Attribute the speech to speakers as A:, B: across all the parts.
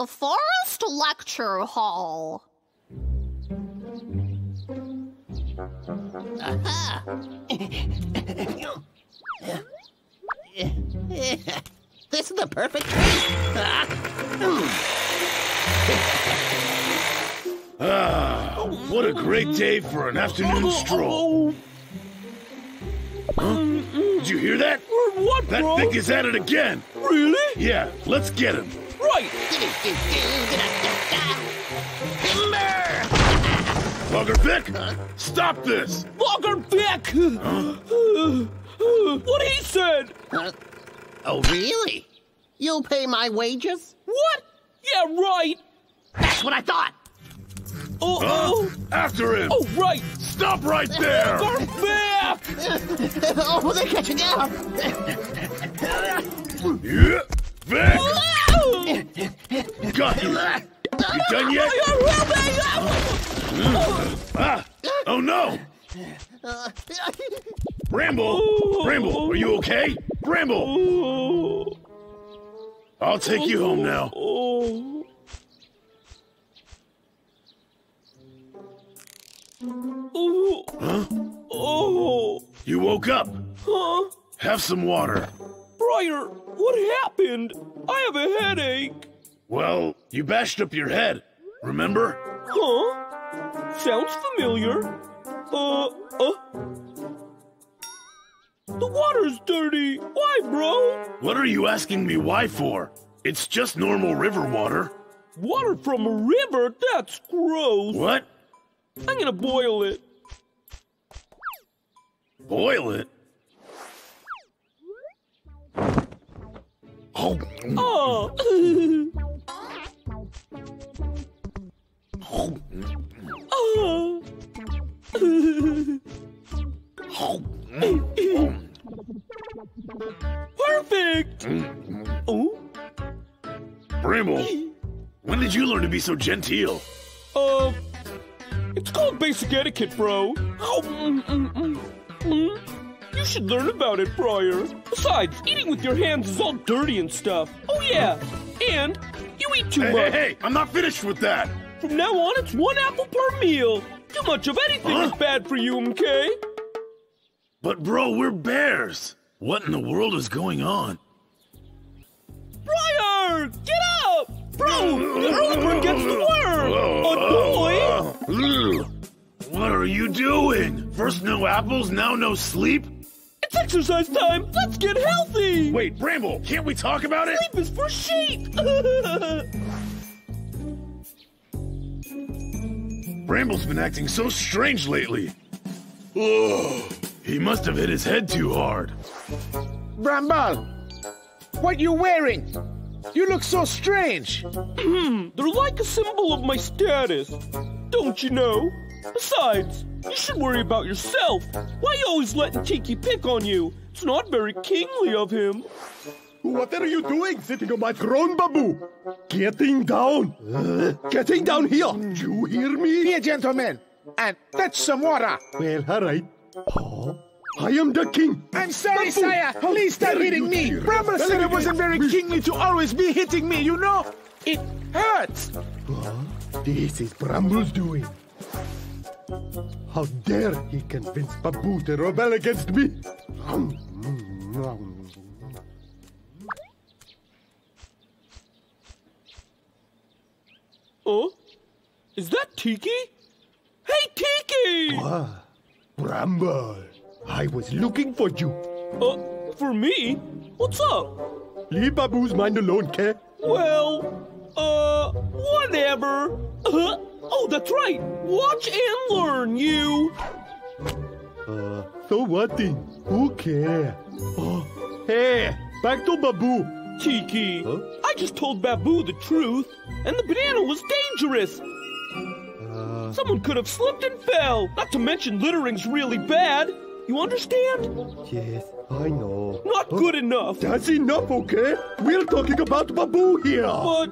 A: The Forest Lecture Hall.
B: Aha! this is the perfect
C: Ah, what a great day for an afternoon stroll. Huh? Did you hear that?
D: What,
C: That
D: bro?
C: Vic is at it again.
D: Really?
C: Yeah, let's get him.
D: Right.
B: timber!
C: Logger Vic, stop this!
D: Logger Vic! what he said!
B: Huh? Oh, really? You'll pay my wages?
D: What? Yeah, right.
B: That's what I thought!
D: Oh,
C: Huh?
D: oh,
C: After him!
D: oh, right.
C: Stop right there!
D: Logger Vic!
B: oh, they're catching up!
C: Yeah, Vic! Got you! You done yet? Ah! Oh no! Bramble! Bramble, are you okay? Bramble!
D: Oh,
C: I'll take you home now.
D: Oh.
C: Huh?
D: oh,
C: You woke up.
D: huh?
C: Have some water.
D: Briar, what happened? I have a headache.
C: Well, you bashed up your head. Remember?
D: Huh? Sounds familiar. Uh, uh. The water's dirty. Why, bro?
C: What are you asking me why for? It's just normal river water.
D: Water from a river? That's gross.
C: What?
D: I'm gonna boil it.
C: Boil it? Oh,
D: Oh. oh. Perfect. Oh.
C: Bramble, when did you learn to be so genteel?
D: Uh, it's called basic etiquette, bro. Oh, mm, mm, mm, mm. You should learn about it, Briar. Besides, eating with your hands is all dirty and stuff. Oh, yeah. And you eat too
C: Hey,
D: much.
C: hey, hey, I'm not finished with that.
D: From now on, it's one apple per meal. Too much of anything
C: Huh?
D: is bad for you, MK.
C: But, bro, we're bears. What in the world is going on?
D: Briar, get up! Bro, the early bird gets the worm. A boy.
C: Ugh. What are you doing? First no apples, now no sleep?
D: It's exercise time. Let's get healthy.
C: Wait, Bramble, can't we talk about it?
D: Sleep is for sheep.
C: Bramble's been acting so strange lately. Ugh. He must have hit his head too hard.
E: Bramble, what you wearing? You look so strange.
D: Hmm, they're like a symbol of my status. Don't you know? Besides, you should worry about yourself. Why you always letting Tiki pick on you? It's not very kingly of him.
F: What are you doing sitting on my throne, Babu? Getting down. Getting down here. You hear me?
E: Here, gentlemen, and fetch some water.
F: Well, all right. Oh, I am the king.
E: I'm sorry,
F: Babu,
E: sire. Please stop
F: dare
E: hitting me.
F: tear
E: Bramble
F: us
E: said it wasn't very kingly to always be hitting me, you know? It hurts.
F: This is Bramble's doing. How dare he convince Babu to rebel against me?
D: Oh? Is that Tiki? Hey, Tiki!
F: Ah, Bramble, I was looking for you.
D: Uh, for me? What's up?
F: Leave Babu's mind alone, okay?
D: Well, uh, whatever. Uh, oh, that's right. Watch and learn, you.
F: Uh, so what then? Who care? Oh, hey, back to Babu.
D: Tiki,
F: Huh?
D: I just told Babu the truth, and the banana was dangerous.
F: Uh,
D: Someone could have slipped and fell. Not to mention littering's really bad. You understand?
F: yes, I know.
D: Not
F: Huh?
D: good enough.
F: That's enough, okay? We're talking about Babu here.
D: But,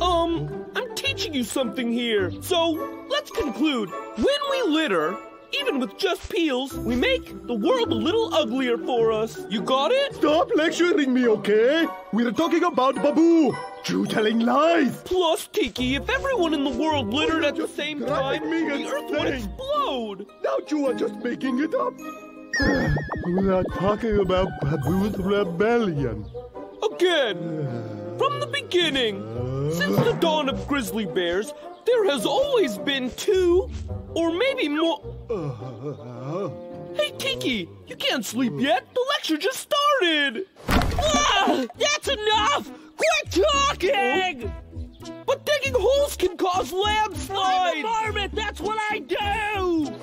D: um, I'm teaching you something here. So, let's conclude. When we litter, even with just peels, we make the world a little uglier for us. You got it?
F: Stop lecturing me, okay? We're talking about Babu. Jew telling lies.
D: Plus, Tiki, if everyone in the world littered at the same time,
F: me
D: the Earth would explode.
F: Now you are just making it up. we are talking about Babu's rebellion.
D: Again, from the beginning, since the dawn of grizzly bears, there has always been two, or maybe more. Hey, Tiki, you can't sleep yet. The lecture just started. Ah, that's enough. Quit talking. But digging holes can cause landslides. I'm a varmint. That's what I do.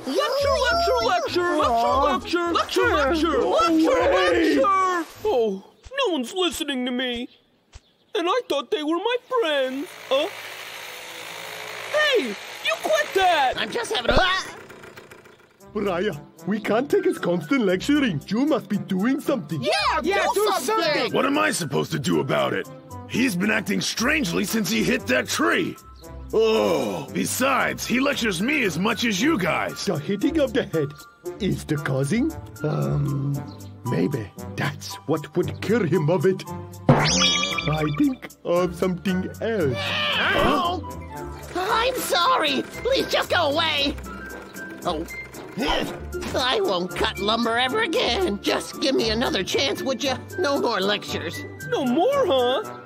D: Lecture, lecture, lecture, lecture, lecture, lecture, lecture, lecture. Oh, no one's listening to me. And I thought they were my friends. Uh? Hey, you quit that.
B: I'm just having a. Ah!
F: Raya, we can't take his constant lecturing. You must be doing something.
B: Yeah,
E: Yeah,
B: do,
E: do
B: something.
E: something.
C: What am I supposed to do about it? He's been acting strangely since he hit that tree. Oh, besides, he lectures me as much as you guys.
F: The hitting of the head is the causing? Um, maybe that's what would cure him of it. I think of something else.
B: Oh, I'm sorry. Please just go away. Oh, I won't cut lumber ever again. Just give me another chance, would you? No more lectures.
D: No more, huh?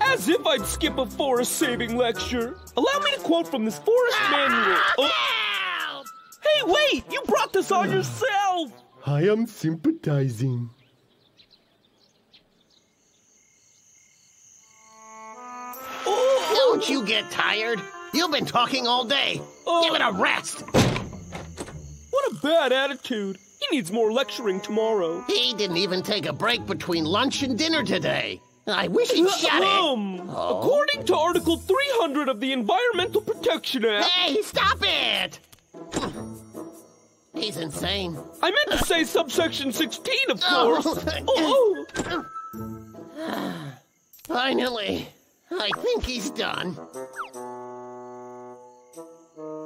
D: As if I'd skip a forest saving lecture. Allow me to quote from this forest ah, manual. Oh,
B: Help!
D: hey, wait! You brought this on yourself!
F: I am sympathizing.
D: Oh,
B: Don't you get tired? You've been talking all day.
D: Oh.
B: Give it a rest.
D: what a bad attitude. He needs more lecturing tomorrow.
B: He didn't even take a break between lunch and dinner today. I wish he'd shut it.
D: Um, according to Article 300 of the Environmental Protection Act,
B: Hey, stop it! He's insane.
D: I meant to say subsection 16, of
B: Oh.
D: course. Oh, oh.
B: Finally, I think he's done.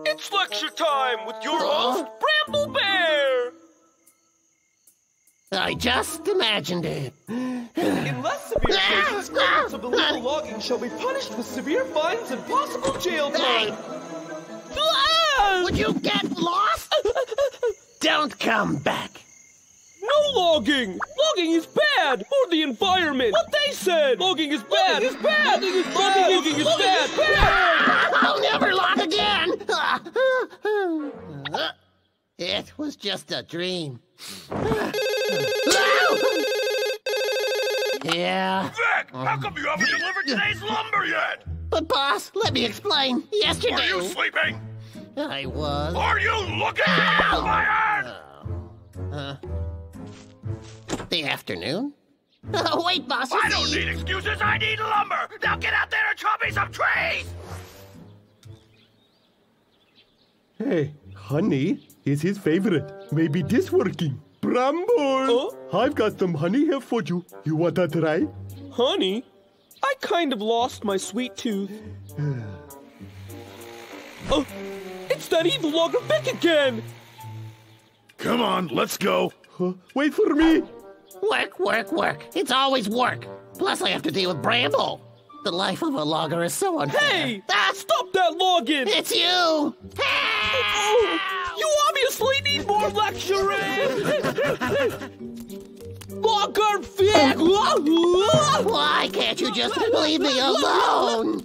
D: It's lecture time with your host, Bramble Bear.
B: I just imagined it.
D: In less severe cases, criminals of illegal logging shall be punished with severe fines and possible jail time. Ah!
B: Would you get lost? Don't come back.
D: No logging! Logging is bad for the environment. What they said. Logging is bad. Logging is bad. Logging is bad. Logging is bad. bad.
B: I'll never log again. It was just a dream. yeah,
C: Vic, how come you haven't delivered today's lumber yet?
B: but boss, let me explain.
C: Yesterday Are you sleeping?
B: I was.
C: Are you looking at my hand?
B: Uh, the afternoon? Oh, wait, boss.
C: I don't need excuses, I need lumber! Now get out there and chop me some trees!
F: Hey, honey is his favorite. Maybe this working. Bramble! Oh? I've got some honey here for you. You want to try?
D: Honey, I kind of lost my sweet tooth. Oh, it's that evil logger Vic again.
C: Come on, let's go.
F: Huh? Wait for me.
B: Work, work, work. It's always work. Plus, I have to deal with Bramble. The life of a logger is so unfair.
D: Hey, Ah, stop that logging.
B: It's you!
D: Oh, you obviously need more lecturing! Logger Vic!
B: Why can't you just leave me alone?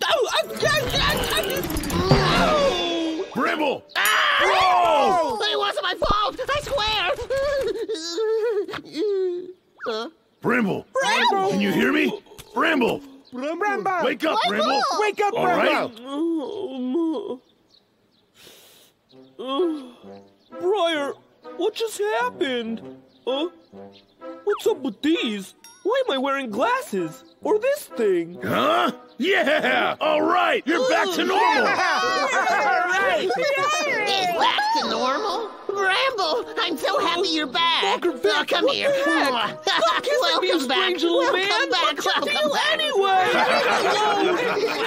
C: Bramble!
B: Ah! It wasn't my fault! I swear! Uh,
C: Bramble! Can you hear me? Brimble!
E: Bramble!
C: Wake up, Bramble!
E: Wake up,
C: All right?
E: Bramble!
D: Briar, what just happened? Huh? What's up with these? Why am I wearing glasses? Or this thing?
C: Huh? Yeah! All right, you're back to normal!
B: He's back to normal? Bramble, I'm so happy you're back.
D: Logger Vic,
B: Oh, come
D: what
B: here.
D: the? Stop kissing me,
B: Welcome back.
D: strange little
B: Welcome
D: man!
B: back.
D: What's
B: Welcome
D: deal
B: back.
D: anyway?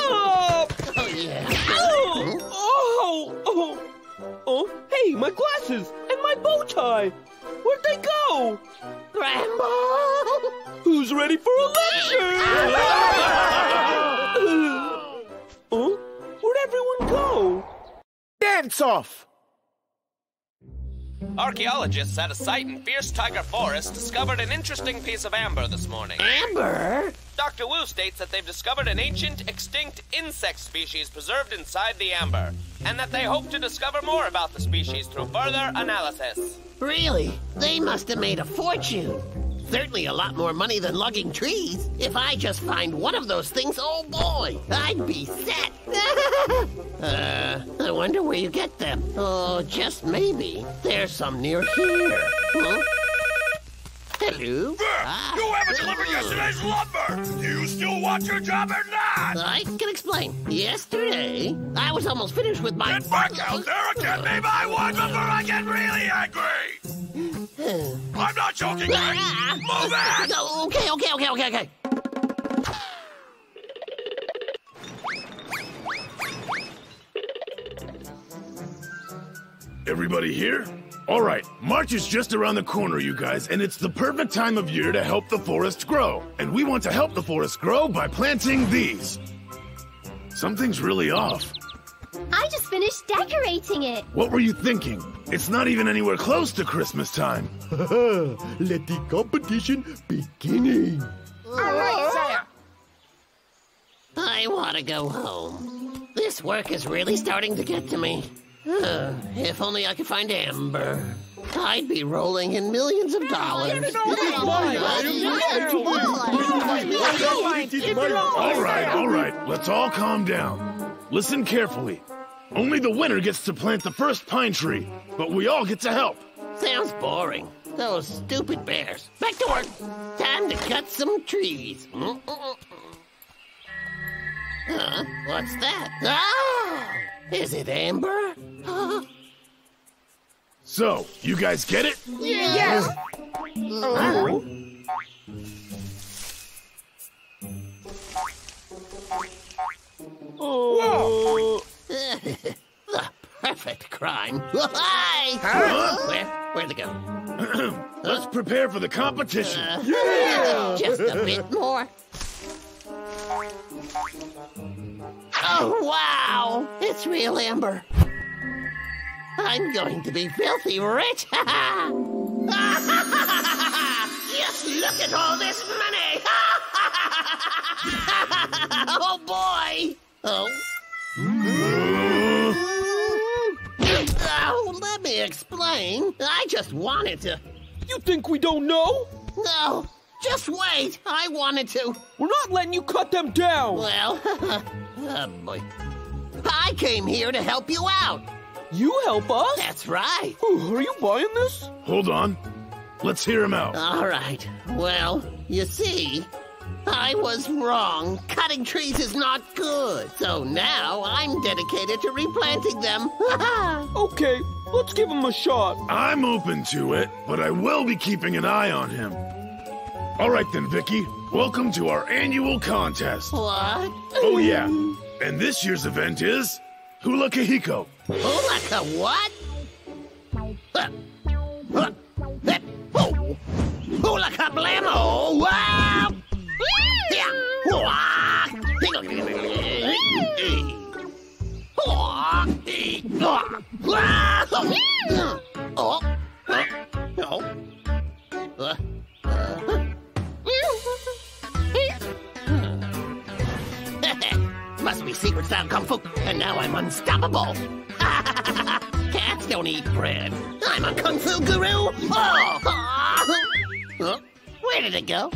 D: Stop!
B: Oh, yeah.
D: Oh, oh, oh, oh, hey, my glasses and my bow tie. Where'd they go?
B: Bramble!
D: Who's ready for a lecture? huh? Where'd everyone go?
E: Dance off!
G: Archaeologists at a site in Fierce Tiger Forest discovered an interesting piece of amber this morning.
B: Amber?
G: Dr. Wu states that they've discovered an ancient, extinct insect species preserved inside the amber, and that they hope to discover more about the species through further analysis.
B: Really? They must have made a fortune. Certainly a lot more money than lugging trees. If I just find one of those things, oh boy, I'd be set. uh, I wonder where you get them. Oh, just maybe. There's some near here. Huh? Hello? Ah,
C: You haven't delivered yesterday's lumber! Do you still want your job or not?
B: I can explain. Yesterday, I was almost finished with my...
C: Get back out there and get me my one before I get really angry! I'm not joking!
B: Ah!
C: Move it!
B: Okay, okay, okay, okay, okay.
C: Everybody here? All right, March is just around the corner, you guys, and it's the perfect time of year to help the forest grow. And we want to help the forest grow by planting these. Something's really off.
H: I just finished decorating it.
C: What were you thinking? It's not even anywhere close to Christmas time.
F: Let the competition beginning.
B: I want to go home. This work is really starting to get to me. Uh, if only I could find Amber. I'd be rolling in millions of dollars.
C: All right, all right, let's all calm down. Listen carefully. Only the winner gets to plant the first pine tree, but we all get to help.
B: Sounds boring. Those stupid bears. Back to work. Time to cut some trees. Mm-mm-mm. Huh? What's that? Oh! Is it Amber?
C: So, you guys get it?
E: Yes!
D: Oh.
B: the perfect crime. Hi! Where? Where'd it go?
C: Let's prepare for the competition. Uh, yeah.
B: Just a bit more. Oh, wow! It's real amber. I'm going to be filthy rich. Just look at all this money. oh, boy. Oh. Oh, let me explain. I just wanted to.
D: You think we don't know?
B: No, just wait. I wanted to.
D: We're not letting you cut them down.
B: Well, oh boy. I came here to help you out.
D: You help us?
B: That's right.
D: Ooh, Are you buying this?
C: Hold on. Let's hear him out.
B: All right. Well, you see, I was wrong. Cutting trees is not good. So now I'm dedicated to replanting them.
D: Okay, let's give him a shot.
C: I'm open to it, but I will be keeping an eye on him. All right then, Vicky. Welcome to our annual contest.
B: what?
C: Oh yeah. And this year's event is Hula Kahiko.
B: Oh, like a what? Huh. Huh. Hip. Oh. Hula kablamo! Wow! Yeah. Oh. Uh, No. Uh, uh. Must be secret style kung fu, and now I'm unstoppable. Cats don't eat bread. I'm a kung fu guru. Oh. Huh? Where did it go?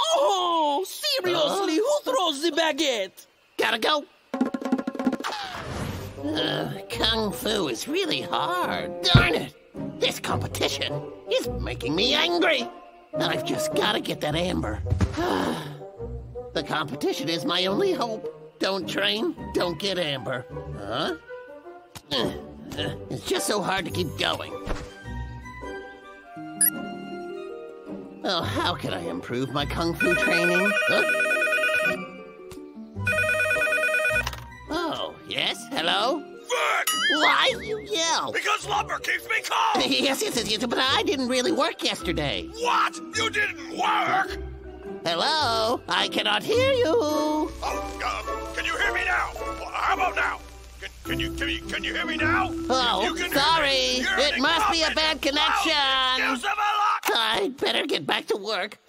D: Oh, seriously, who throws the baguette?
B: Gotta go. Uh, kung fu is really hard. Darn it! This competition is making me angry. I've just gotta get that amber. the competition is my only hope. Don't train, don't get amber. Huh? Uh, uh, It's just so hard to keep going. Oh, how can I improve my kung fu training? Huh? Oh, yes, hello?
C: Vic!
B: Why you yell?
C: Because lumber keeps me calm!
B: yes, yes, yes, yes, but I didn't really work yesterday.
C: What? You didn't work?
B: Hello? I cannot hear you.
I: Oh, uh, can you hear me now? How about now? Can, can you can you can you hear me now?
B: Oh,
I: you
B: sorry. It must be a bad connection.
I: loud excuse of a lot.
B: I'd better get back to work.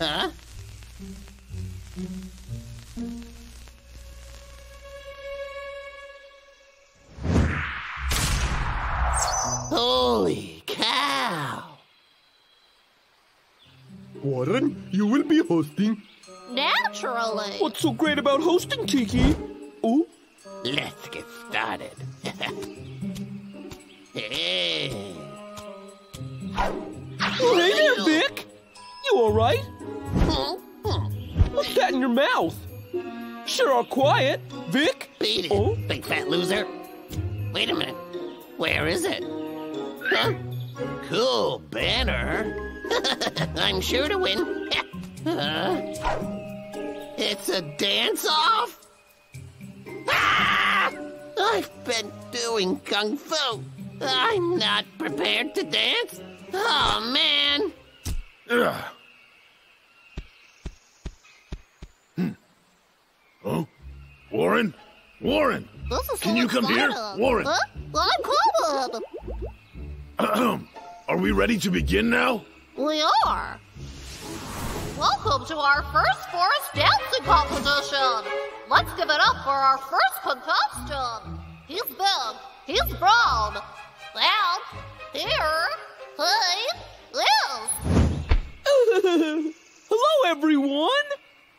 B: huh?
F: Hosting.
A: Naturally.
D: What's so great about hosting, Tiki? Oh,
B: Let's get started. hey.
D: hey there, Vic. You all right? What's that in your mouth? Sure are quiet, Vic.
B: Beat it,
D: Oh.
B: big fat loser. Wait a minute. Where is it? Huh? Cool banner. I'm sure to win. Huh? It's a dance off? Ah! I've been doing kung fu. I'm not prepared to dance. Oh, man.
C: Ugh. Hmm. Oh, Warren, Warren, Can you come here? Warren.
A: Huh? I'm coming.
C: Ahem. Are we ready to begin now?
A: We are. Welcome to our first forest dancing competition. Let's give it up for our first contestant. He's big, he's brown, and here he is.
D: Hello, everyone.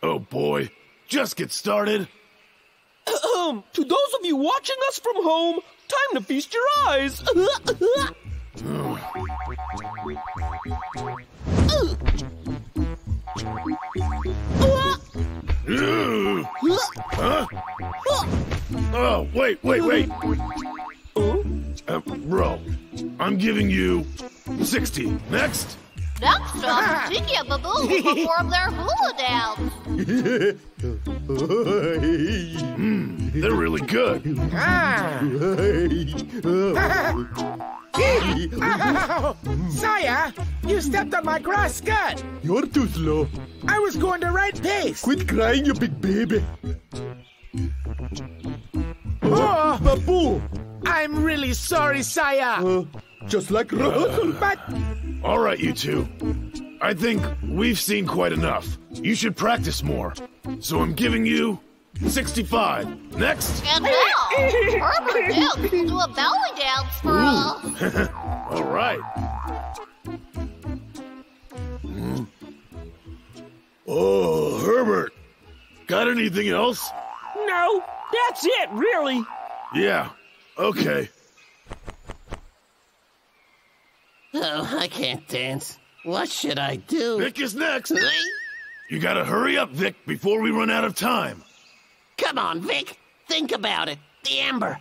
C: Oh boy, just get started.
D: Um, to those of you watching us from home, time to feast your eyes.
C: Huh? Oh, wait, wait, wait. Uh, bro, I'm giving you 60. Next.
A: Next up, Tiki and Baboon will perform their hula dance.
C: They're really good.
E: Ow! Saya, you stepped on my grass skirt.
F: You're too slow.
E: I was going the right pace.
F: Quit crying, you big baby.
E: Oh,
F: Babu,
E: I'm really sorry, Saya.
F: uh, just like rehearsal.
E: But
C: All right, you two. I think we've seen quite enough. You should practice more. So I'm giving you 65. Next.
A: And now, Herbert Dance will do a belly dance for us.
C: All right. Hmm. Oh, Herbert. Got anything else?
D: no, that's it, really.
C: Yeah. Okay.
B: Oh, I can't dance. What should I do?
C: Vic is next. You gotta hurry up, Vic, before we run out of time.
B: Come on, Vic. Think about it. The amber.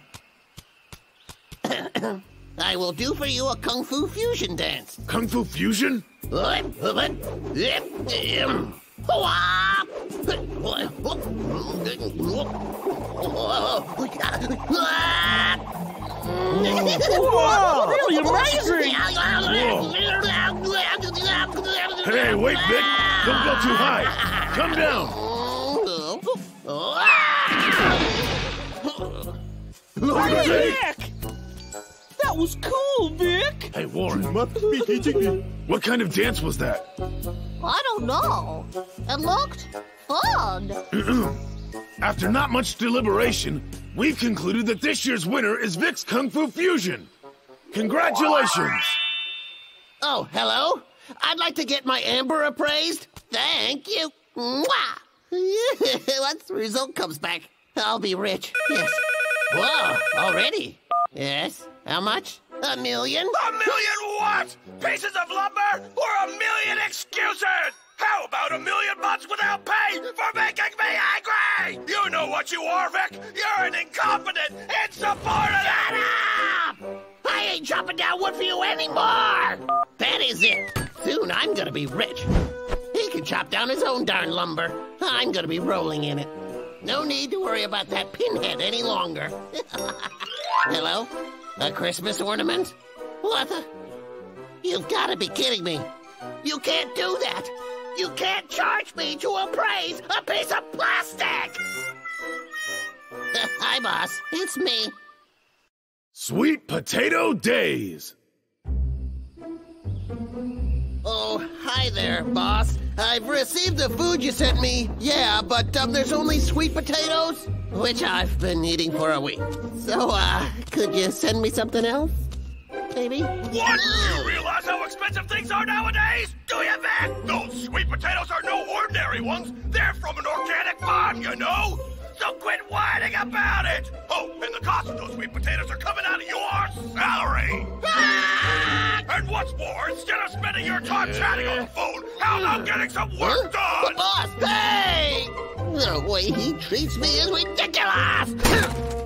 B: I will do for you a kung fu fusion dance.
C: Kung Fu Fusion?
D: Whoa, really amazing.
C: Hey, wait, Vic. Don't go too high. Come down.
D: Vic! That was cool, Vic.
C: Hey, Warren,
F: Must be teaching me.
C: what kind of dance was that?
A: I don't know. It looked fun.
C: After not much deliberation, we've concluded that this year's winner is Vic's Kung Fu Fusion. Congratulations!
B: Oh, hello? I'd like to get my amber appraised. Thank you. Mwah! Once the result comes back, I'll be rich. Yes. Whoa, already? Yes. How much? A million?
I: A million what? Pieces of lumber or a million excuses? How about a million bucks without pay for making me angry? You know what you are, Vic. You're an incompetent, insubordinate.
B: Shut up! I ain't chopping down wood for you anymore! That is it. Soon I'm gonna be rich. He can chop down his own darn lumber. I'm gonna be rolling in it. No need to worry about that pinhead any longer. Hello? A Christmas ornament? What the? You've got to be kidding me. You can't do that. You can't charge me to appraise a piece of plastic. Hi, boss. It's me.
C: Sweet Potato Daze!
B: Oh, hi there, boss. I've received the food you sent me. Yeah, but um, there's only sweet potatoes, which I've been eating for a week. So, uh, could you send me something else? Maybe?
I: What? Do you realize how expensive things are nowadays? Do you, Vic? Those sweet potatoes are no ordinary ones. They're from an organic farm, you know? So quit whining about it! Oh, and the cost of those sweet potatoes are coming out of your salary! Ah! And what's more, instead of spending your time chatting on the phone, how about getting some work done?
B: Boss, hey! The way he treats me is ridiculous!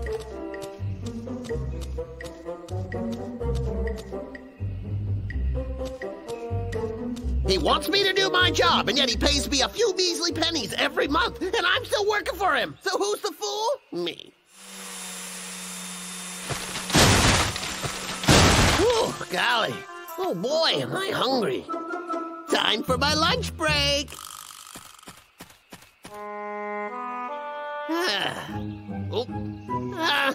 B: He wants me to do my job, and yet he pays me a few measly pennies every month, and I'm still working for him. So who's the fool? Me. Oh, golly. Oh, boy, am I hungry. Time for my lunch break. Ah. Oh. Ah.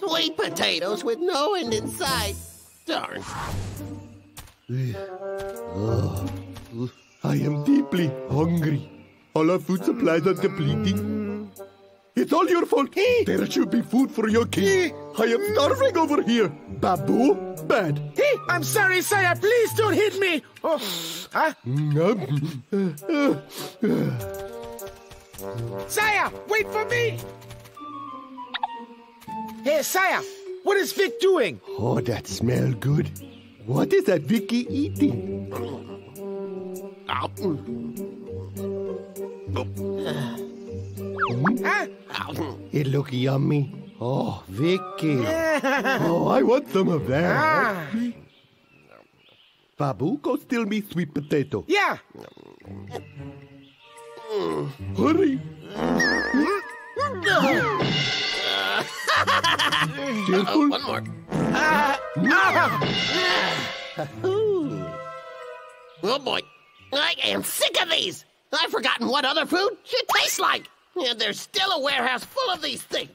B: Sweet potatoes with no end in sight. Darn.
F: I am deeply hungry. All our food supplies are depleting. It's all your fault. There should be food for your kid. I am starving over here. Babu, bad.
E: Hey, I'm sorry, Saya. Please don't hit me. Oh, ah. huh? Saya, wait for me. Hey, Saya, what is Vic doing?
F: Oh, that smell good. What is that Vicky eating?
E: Huh? Oh. Hmm?
F: It look yummy. Oh, Vicky. Oh, I want some of that.
E: Ah.
F: Babu, go steal me sweet potato.
E: Yeah.
F: Hurry. Mm. Mm. Careful.
B: One more. Ooh. Oh boy, I am sick of these. I've forgotten what other food should taste like. And there's still a warehouse full of these things.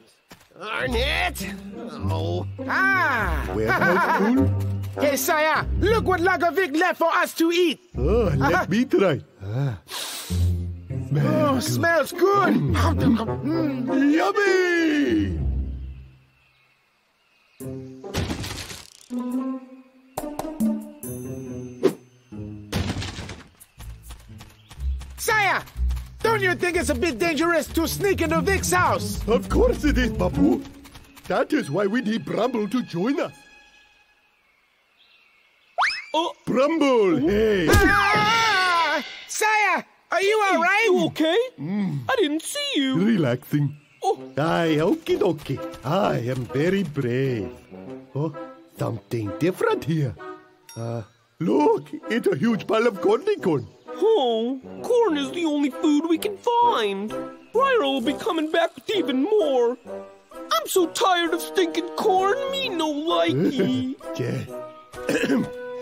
B: Darn it. Oh.
E: ah.
F: Warehouse full?
E: Hey, Saya, look what Logger Vic left for us to eat.
F: Oh, let me try. Ah.
E: Oh, smells good.
F: Yummy!
E: Saya, don't you think it's a bit dangerous to sneak into Vic's house?
F: Of course it is, Babu. That is why we need Bramble to join us.
D: Oh,
F: Bramble, hey!
E: Ah! Saya, are you all right?
D: you okay? I didn't see you.
F: Relaxing.
D: Oh,
F: Aye, okie dokie. I am very brave. Oh, something different here. Uh, look, it's a huge pile of corny corn.
D: oh, corn is the only food we can find. Briar will be coming back with even more. I'm so tired of stinking corn. Me no likey.
F: Yeah.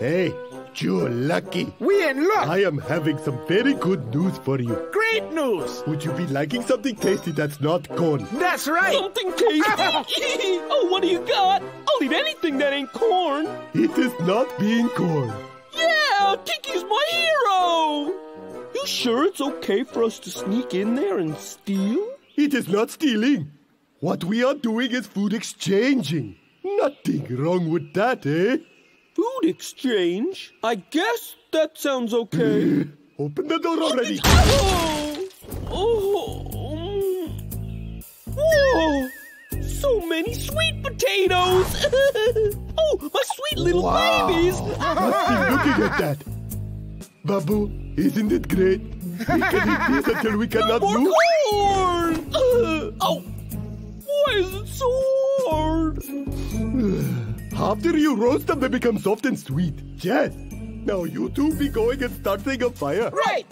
F: hey, you're lucky.
E: We in luck.
F: I am having some very good news for you.
E: Great news.
F: Would you be liking something tasty that's not corn?
E: That's right.
D: Something tasty. oh, what do you got? I'll eat anything that ain't corn.
F: It is not being corn.
D: Yeah, Tiki's my hero. You sure it's okay for us to sneak in there and steal?
F: It is not stealing. What we are doing is food exchanging. Nothing wrong with that, eh?
D: Food exchange? I guess that sounds okay.
F: Open the door already.
D: Oh! Oh! mm. Whoa! So many sweet potatoes! oh, my sweet little
F: Wow.
D: babies!
F: Just be looking at that. Babu, isn't it great? We can eat this until we cannot
D: More
F: move.
D: corn! Uh, oh! Why is it so hard?
F: After you roast them, they become soft and sweet. Yes. Now you two be going and starting a fire.
E: Right.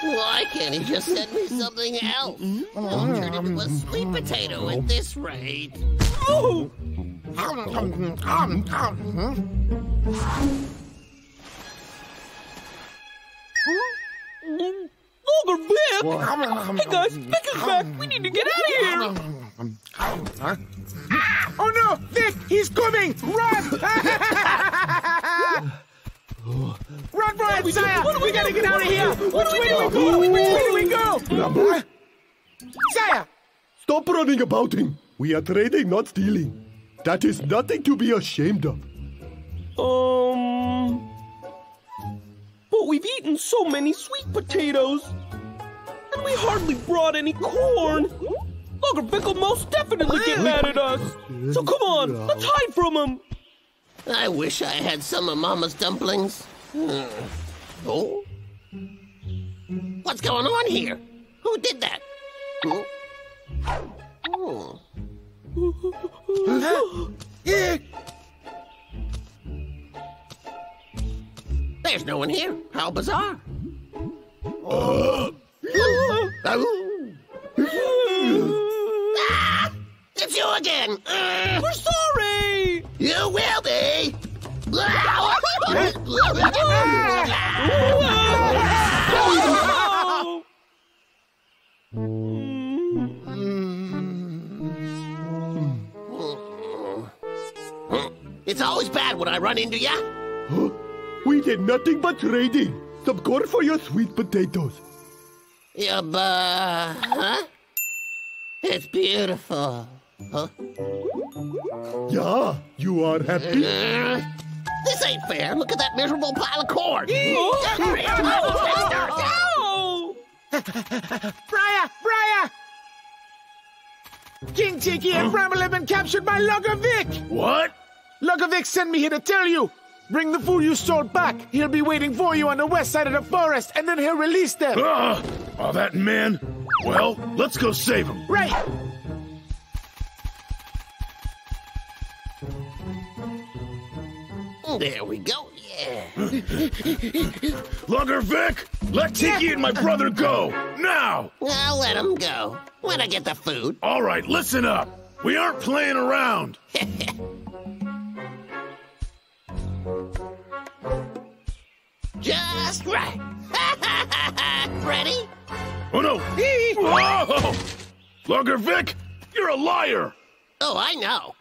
B: Why can't he just send me something else? I'll turn into a sweet potato at this rate.
D: Ogre Vic! Hey guys, Vic is back! We need to get out of here!
E: Oh no! Vic, he's coming! Run! Run for it, Saya!
D: What do we
E: we gotta
D: do?
E: get out of here! Which
D: What do we
E: way do we
D: do?
E: go? Which way do we go?
F: Rumble,
E: Saya!
F: stop running about him. We are trading, not stealing. That is nothing to be ashamed of.
D: Um. But we've eaten so many sweet potatoes. And we hardly brought any corn. Ogre Vic will most definitely get mad at us. So come on, let's hide from him.
B: I wish I had some of Mama's dumplings. Hmm. Oh? What's going on here? Who did that? Oh. Oh. There's no one here. How bizarre. Ah, it's you again. Uh,
D: We're sorry.
B: you will be.
D: Oh.
B: It's always bad when I run into ya.
F: Huh? We did nothing but trading. Some corn for your sweet potatoes.
B: Yeah, but huh? It's beautiful. Huh?
F: Yeah, you are happy.
B: Uh, this ain't fair. Look at that miserable pile of corn.
D: Oh.
E: Briar! Briar! King Tiki and Bramble have been captured by Logger Vic!
C: What?
E: Logger Vic sent me here to tell you! Bring the food you stole back. He'll be waiting for you on the west side of the forest, and then he'll release them.
C: Ah, oh, that man. Well, let's go save him.
E: Right!
B: There we go. Yeah.
C: Logger Vic, let Tiki and my brother go now.
B: I'll let him go. When I get the food.
C: All right, listen up. We aren't playing around.
B: Just right. Ready?
C: Oh no! Whoa! Logger Vic, you're a liar.
B: Oh, I know.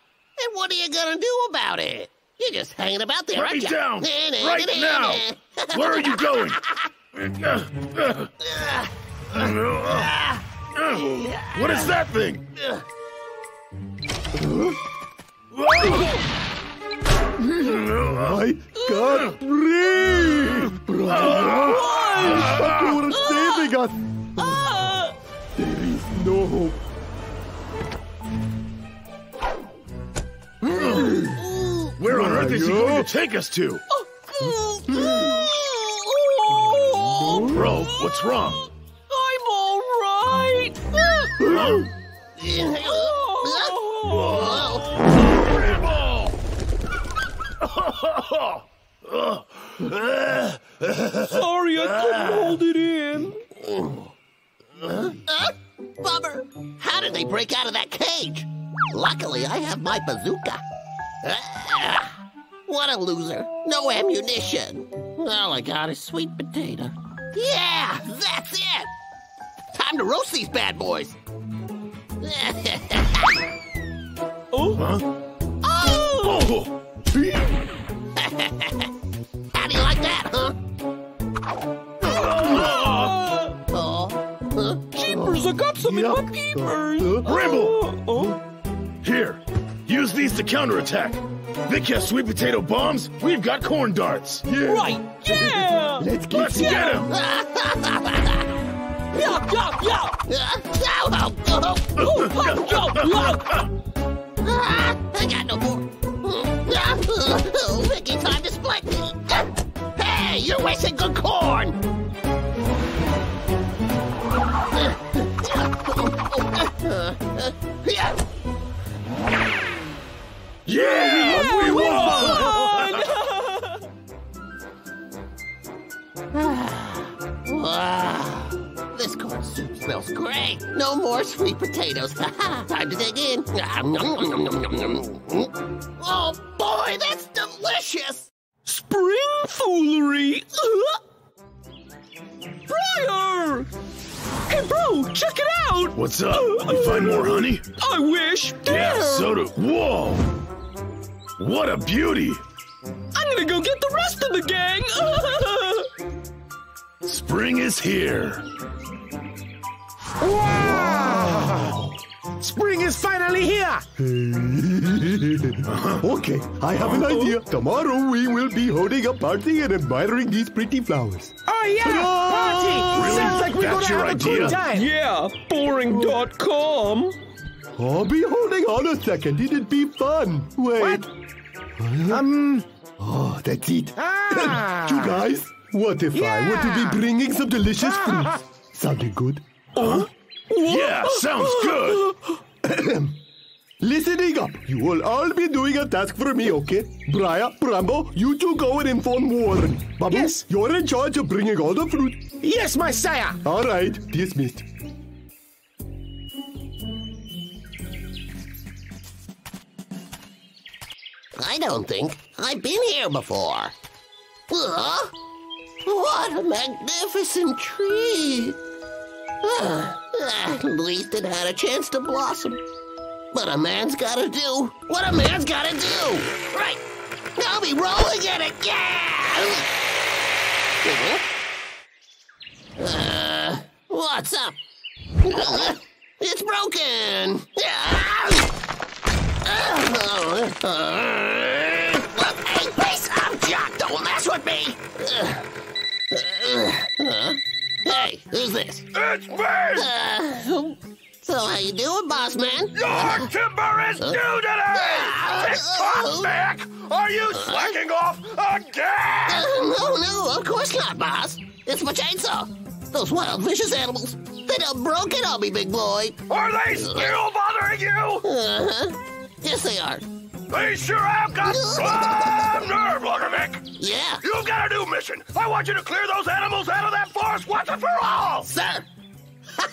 B: And what are you gonna do about it? You're just hanging about there,
C: Put
B: aren't
C: me
B: you?
C: down right now. Where are you going? What is that thing?
F: I can't breathe. Brother, I thought you were saving us. There is no hope.
C: Where on earth is he going to take us to? Bro, what's wrong?
D: I'm all right.
C: Oh.
D: Sorry, I couldn't hold it in.
B: Uh, Bummer, how did they break out of that cage? Luckily, I have my bazooka. Ah, what a loser. No ammunition. All I got is sweet potato. Yeah, that's it. Time to roast these bad boys.
D: Oh,
C: Huh?
B: oh!
C: Oh!
B: How do you like that, huh?
D: uh,
B: Oh, huh?
D: jeepers! I got some in my peepers.
F: Uh,
C: Bramble!
D: Oh,
C: Here, use these to counterattack. Vic has sweet potato bombs. We've got corn darts.
F: Yeah.
D: right. Yeah.
F: Let's get
C: Let's get him.
B: Oh, oh, oh.
D: Oh, oh.
B: Ah. Ah, Oh, Vicky, time to split! Hey, you're wasting good corn! Yeah, yeah we, we won! won! wow. Ah. Ah. Great. No more sweet potatoes. Time to dig in. Oh, boy, that's delicious.
D: Spring foolery. Uh, Briar! Hey, bro, check it out!
C: What's up? You find more honey?
D: I wish.
C: Yeah, so do. Whoa! What a beauty!
D: I'm gonna go get the rest of the gang.
C: Spring is here.
E: Wow! Spring is finally here!
F: okay, I have an idea. Tomorrow we will be holding a party and admiring these pretty flowers.
E: Oh yeah! Party!
C: Really?
E: Sounds like we're
C: That's
E: gonna
C: your
E: have a
C: idea?
E: good time!
D: yeah, boring.com.
F: I'll be holding on a second. It'd be fun. Wait. What?
E: Um,
F: Oh, that's it.
E: Ah.
F: you guys, what if I were to be bringing some delicious fruits? Sounded good.
C: Yeah, sounds good.
F: Listening up. You will all be doing a task for me, okay? Briar, Bramble, you two go and inform Warren. Babu,
E: Yes.
F: you're in charge of bringing all the fruit.
E: yes, my sire!
F: All right, dismissed.
B: I don't think I've been here before. Huh? What a magnificent tree! Ah, at least it had a chance to blossom. But a man's gotta do what a man's gotta do! Right! I'll be rolling in it! Yeah! Uh, what's up? Uh, it's broken! Uh, uh, hey! Don't mess with me! Uh, uh, uh, hey, who's this?
I: It's me!
B: Uh, so how you doing, boss man?
I: Your timber is due today! Tick tock back! Are you slacking off again?
B: Uh, no, no, of course not, boss. It's my chainsaw. Those wild, vicious animals. They done broke it on me, big boy.
I: Are they still bothering you?
B: Uh-huh. Yes, they are.
I: They sure have got some ah, nerve, Logger Vic!
B: Yeah.
I: You've got a new mission! I want you to clear those animals out of that forest once and for all!
B: Sir.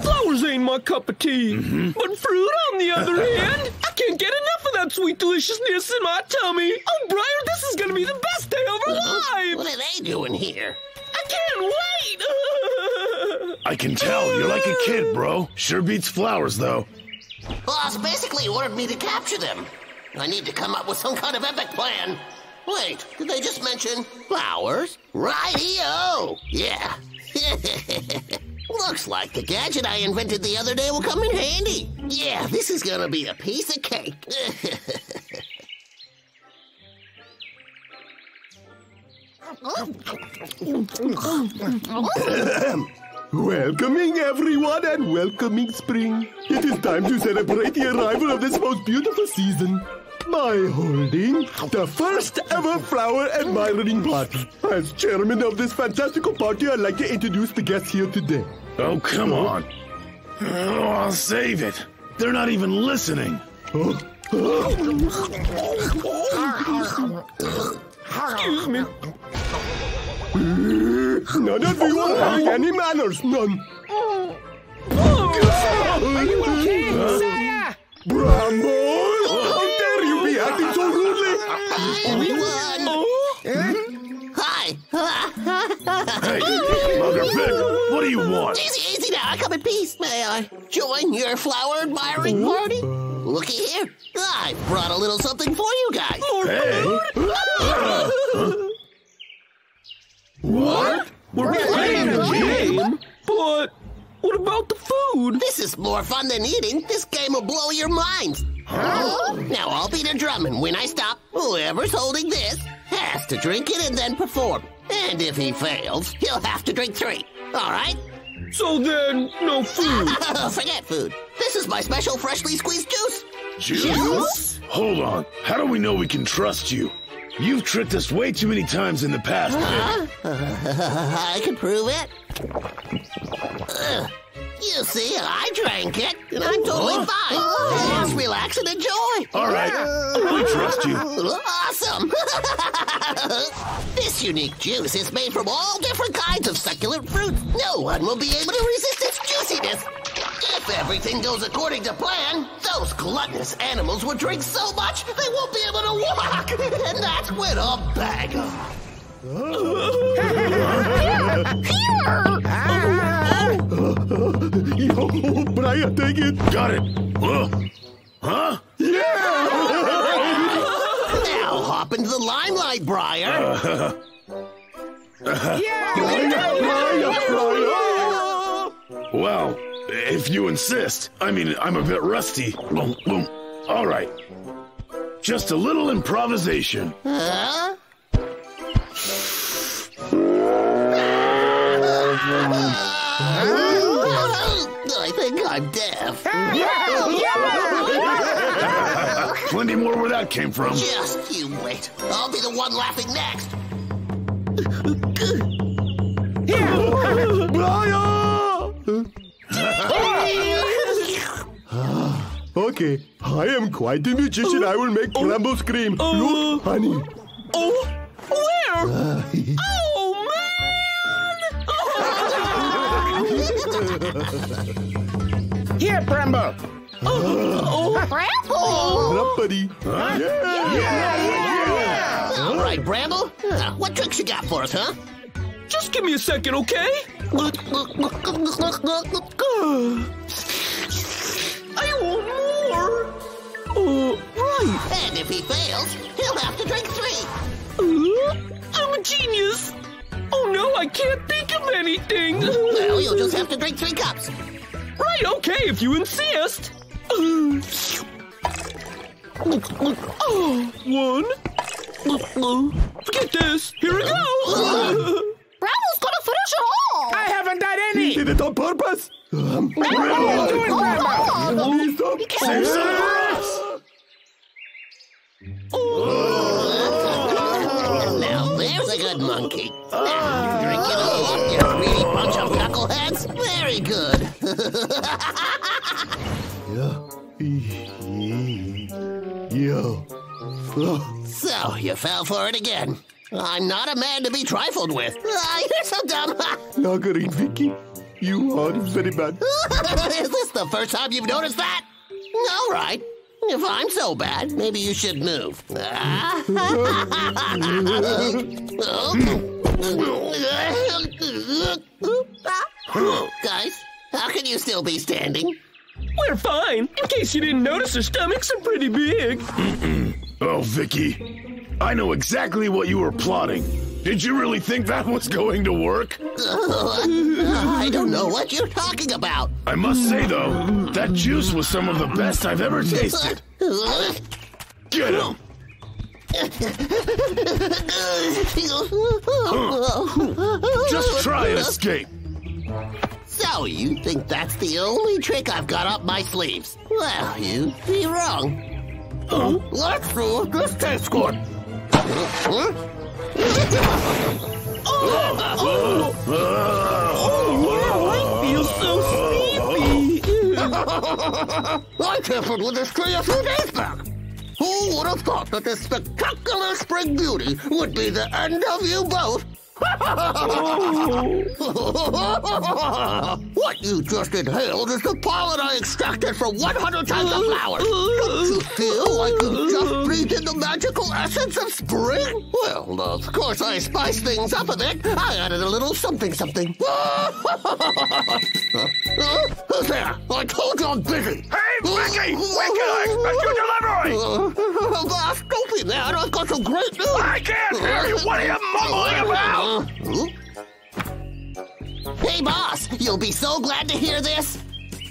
D: Flowers ain't my cup of tea. Mm-hmm. But fruit, on the other hand, I can't get enough of that sweet deliciousness in my tummy. Oh, Briar, this is gonna be the best day of our lives!
B: What are they doing here?
D: I can't wait.
C: I can tell. You're like a kid, bro. Sure beats flowers, though.
B: Boss basically ordered me to capture them. I need to come up with some kind of epic plan. Wait, did they just mention flowers? Rightio! Yeah. Looks like the gadget I invented the other day will come in handy. Yeah, this is gonna be a piece of cake.
F: Welcoming everyone and welcoming spring. It is time to celebrate the arrival of this most beautiful season by holding the first ever flower admiring party. As chairman of this fantastical party, I'd like to introduce the guests here today.
C: Oh, come on. Oh, I'll save it. They're not even listening.
F: Oh,
D: Excuse me.
F: none of you are having any manners, none.
E: Are you okay, sire?
F: Bramble! How dare you be acting so rudely?
B: Everyone! Hi!
C: Hey, Mother Vic, what do you want?
B: Easy, easy now, I come in peace. May I join your flower admiring party? Looky here. I brought a little something for you guys.
C: Hey.
D: What? We're playing a game? But what about the food?
B: This is more fun than eating. This game will blow your minds. Now I'll beat a drum, and when I stop, whoever's holding this has to drink it and then perform. And if he fails, he'll have to drink three. All right?
D: So then, no food.
B: Forget food. This is my special freshly squeezed juice.
C: Juice? Hold on. How do we know we can trust you? You've tricked us way too many times in the past, Vic.
B: I can prove it. Ugh. You see, I drank it, and I'm totally fine. Just relax and enjoy.
C: All right, we trust you.
B: Awesome! this unique juice is made from all different kinds of succulent fruits. No one will be able to resist its juiciness. If everything goes according to plan, those gluttonous animals will drink so much they won't be able to walk. And that's when I'll bag them.
F: Yo, Briar, take it.
C: Got it. Whoa. Huh? Yeah!
B: now hop into the limelight, Briar.
C: Well, if you insist. I mean, I'm a bit rusty. Boom, boom. All right. Just a little improvisation.
B: Huh? I'm deaf.
C: Plenty more where that came from.
B: Just you wait. I'll be the one laughing next.
F: Okay, I am quite the magician. I will make Bramble scream. Uh, Look, uh, honey.
D: Uh, oh, where? Oh, man!
E: Here, Bramble.
F: Up, buddy. Yeah, yeah, yeah.
B: All right, Bramble. Uh, what tricks you got for us, huh?
D: Just give me a second, okay? I want more. Uh, right.
B: And if he fails, he'll have to drink three.
D: Uh, I'm a genius. Oh no, I can't think of anything.
B: Well, you'll just have to drink three cups.
D: Right, okay, if you insist. Oh, one. Forget this. Here we go.
A: Bramble's gonna finish it all!
E: I haven't done
F: He
E: any.
F: did it on purpose. Um,
E: What are you doing, Bramble?
F: please don't.
C: Save us.
B: Now, there's a good monkey. Now, drink it all up, you greedy bunch of knuckleheads. Very good.
F: Yo. Oh,
B: So, you fell for it again. I'm not a man to be trifled with. Ah, you're so dumb.
F: Nagarin, Vicky. You are very bad.
B: Is this the first time you've noticed that? All right. If I'm so bad, maybe you should move. Guys, how can you still be standing?
D: We're fine. In case you didn't notice, our stomachs are pretty big.
C: Oh, Vicky. I know exactly what you were plotting. Did you really think that was going to work?
B: I don't know what you're talking about.
C: I must say, though, that juice was some of the best I've ever tasted. Get him! Just try and escape.
B: So, you think that's the only trick I've got up my sleeves? Well, you'd be wrong. Let's see if this tastes good.
D: I feel so sleepy.
B: I tampered with this tree a few days back. Who would have thought that this spectacular spring beauty would be the end of you both? what you just inhaled is the pollen I extracted from 100 tons of flowers. Don't you feel like you just breathed in the magical essence of spring? Well, of course I spiced things up a bit. I added a little something something. Uh, who's there? I told you I'm busy.
I: Hey! When can I expect your delivery?
B: Uh, boss, don't be mad. I've got some great news.
I: I can't hear you! What are you mumbling about?
B: Hey, boss, you'll be so glad to hear this.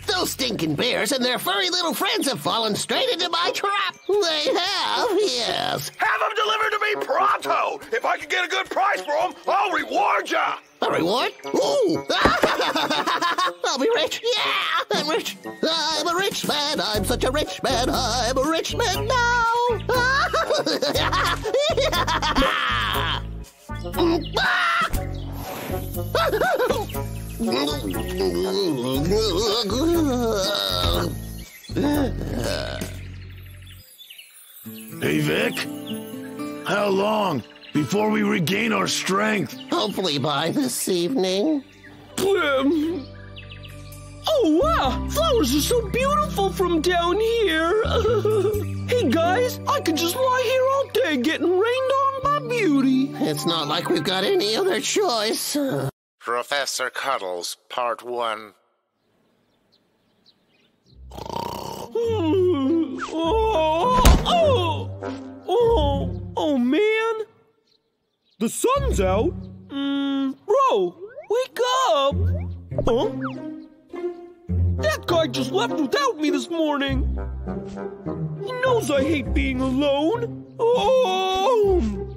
B: Those stinking bears and their furry little friends have fallen straight into my trap. They have, yes.
I: Have them delivered to me pronto! If I can get a good price for them, I'll reward ya!
B: A reward? Ooh! I'll be rich. Yeah, I'm rich. I'm a rich man. I'm such a rich man. I'm a rich man now.
C: Hey, Vic? How long before we regain our strength?
B: Hopefully by this evening.
D: Um, oh, wow! Flowers are so beautiful from down here. hey, guys, I could just lie here all day getting rained on by beauty.
B: It's not like we've got any other choice.
J: Professor Cuddles, Part 1.
D: oh, oh, oh, oh, man. The sun's out. Mm, bro, wake up. Huh? That guy just left without me this morning. He knows I hate being alone. Oh!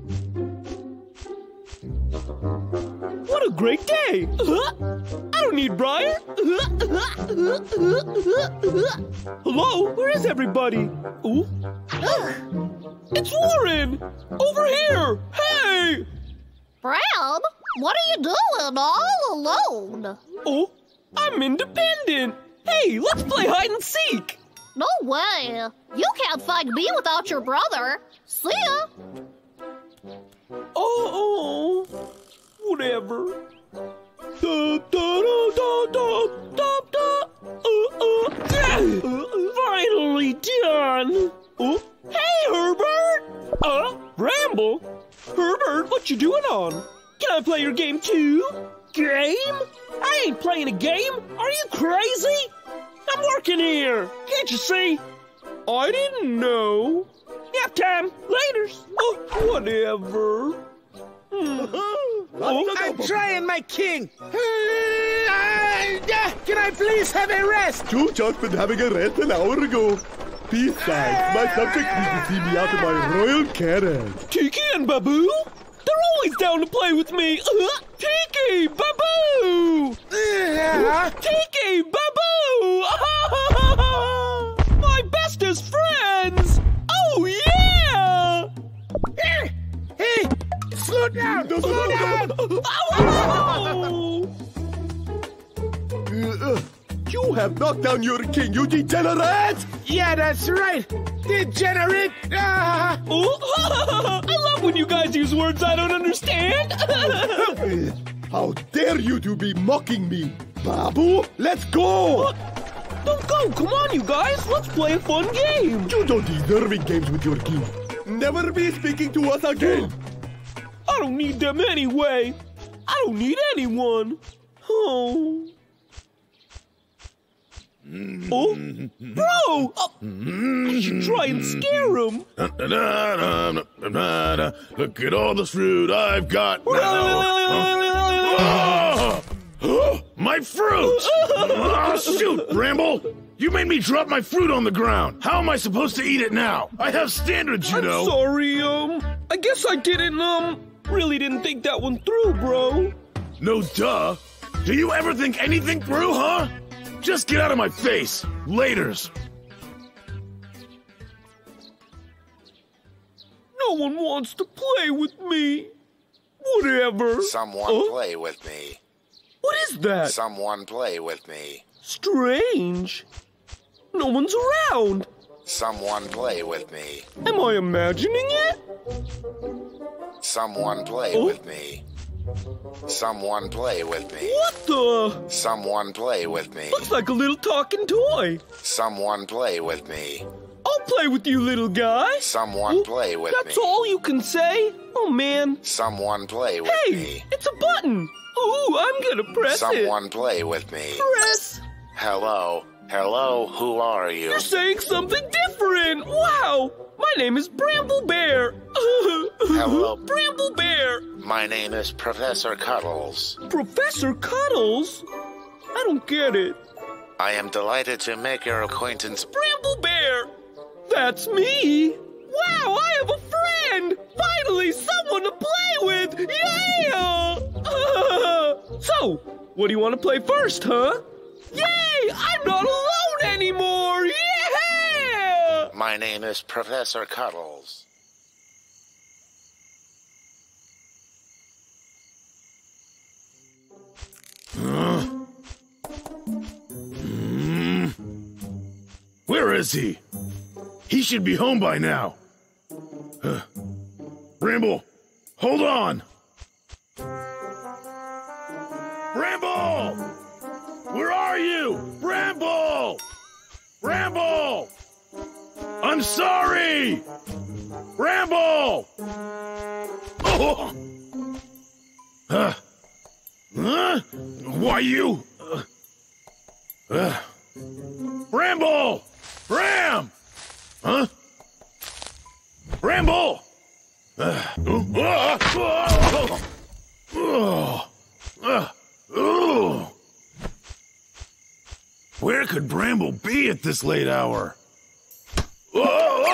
D: What a great day! I don't need Briar. Hello, where is everybody? Ooh. Ah, it's Warren! Over here! Hey!
A: Bram, what are you doing all alone?
D: Oh, I'm independent. Hey, let's play hide and seek.
A: No way. You can't find me without your brother. See ya.
D: Oh, whatever. Da, da, da, da, da, da. Uh, uh. Finally done. Oh, hey, Herbert. Uh, Bramble. Herbert, what you doing on? Can I play your game too? Game? I ain't playing a game. Are you crazy? I'm working here. Can't you see? I didn't know. Nap time. Laters. Oh, whatever. Hmm. Oh,
E: I'm trying, my king. Can I please have a rest?
F: You just been having a rest an hour ago. Besides, my subjects need to see me out of my royal carriage.
D: Tiki and Babu? They're always down to play with me. Uh, Tiki, Babu!
E: Uh,
D: Tiki, Babu! My bestest friends!
E: Slow down, slow down.
D: Ow!
F: Uh, you have knocked down your king, you degenerate!
E: Yeah, that's right. Degenerate. Ah.
D: Oh, I love when you guys use words I don't understand.
F: How dare you to be mocking me? Babu, let's go!
D: Don't go. Come on, you guys. Let's play a fun game.
F: You don't deserve games with your king. Never be speaking to us again.
D: I don't need them anyway. I don't need anyone. Oh. Oh, bro! Oh, I should try and scare him.
C: Look at all the fruit I've got now. Ah! my fruit! Ah, shoot, Bramble! You made me drop my fruit on the ground. How am I supposed to eat it now? I have standards, you
D: I'm
C: know.
D: sorry, um, I guess I didn't, um, really didn't think that one through, bro.
C: No duh. Do you ever think anything through, huh? Just get out of my face. Laters.
D: No one wants to play with me. Whatever.
J: Someone
D: Huh?
J: play with me.
D: What is that?
J: Someone play with me.
D: Strange. No one's around.
J: Someone play with me.
D: Am I imagining it?
J: Someone play
D: Oh.
J: with me. Someone play with me.
D: What the?
J: Someone play with me.
D: Looks like a little talking toy.
J: Someone play with me.
D: I'll play with you, little guy.
J: Someone play with
D: That's
J: me.
D: That's all you can say? Oh, man.
J: Someone play with
D: Hey,
J: me.
D: it's a button. Ooh, I'm gonna press
J: Someone play with me.
D: it. Press.
J: Hello. Hello, who are you?
D: You're saying something different. Wow. My name is Bramble Bear.
J: Hello.
D: Bramble Bear.
J: My name is Professor Cuddles.
D: Professor Cuddles? I don't get it.
J: I am delighted to make your acquaintance.
D: Bramble Bear. That's me. Wow, I have a friend. Finally, someone to play with. Yeah. so, what do you want to play first, huh? Yay! I'm not alone anymore. Yeah!
J: my name is Professor Cuddles.
C: Huh? Hmm? Where is he? He should be home by now. Bramble, hold on! Bramble, Where are you? Bramble? Bramble. I'm sorry! Bramble! Oh! Uh, huh? Why you? Uh, uh, Bramble! Bram! Huh? Bramble! Uh, uh. Where could Bramble be at this late hour?
D: Uh, hey, Briar? What are you doing here?
C: I'm looking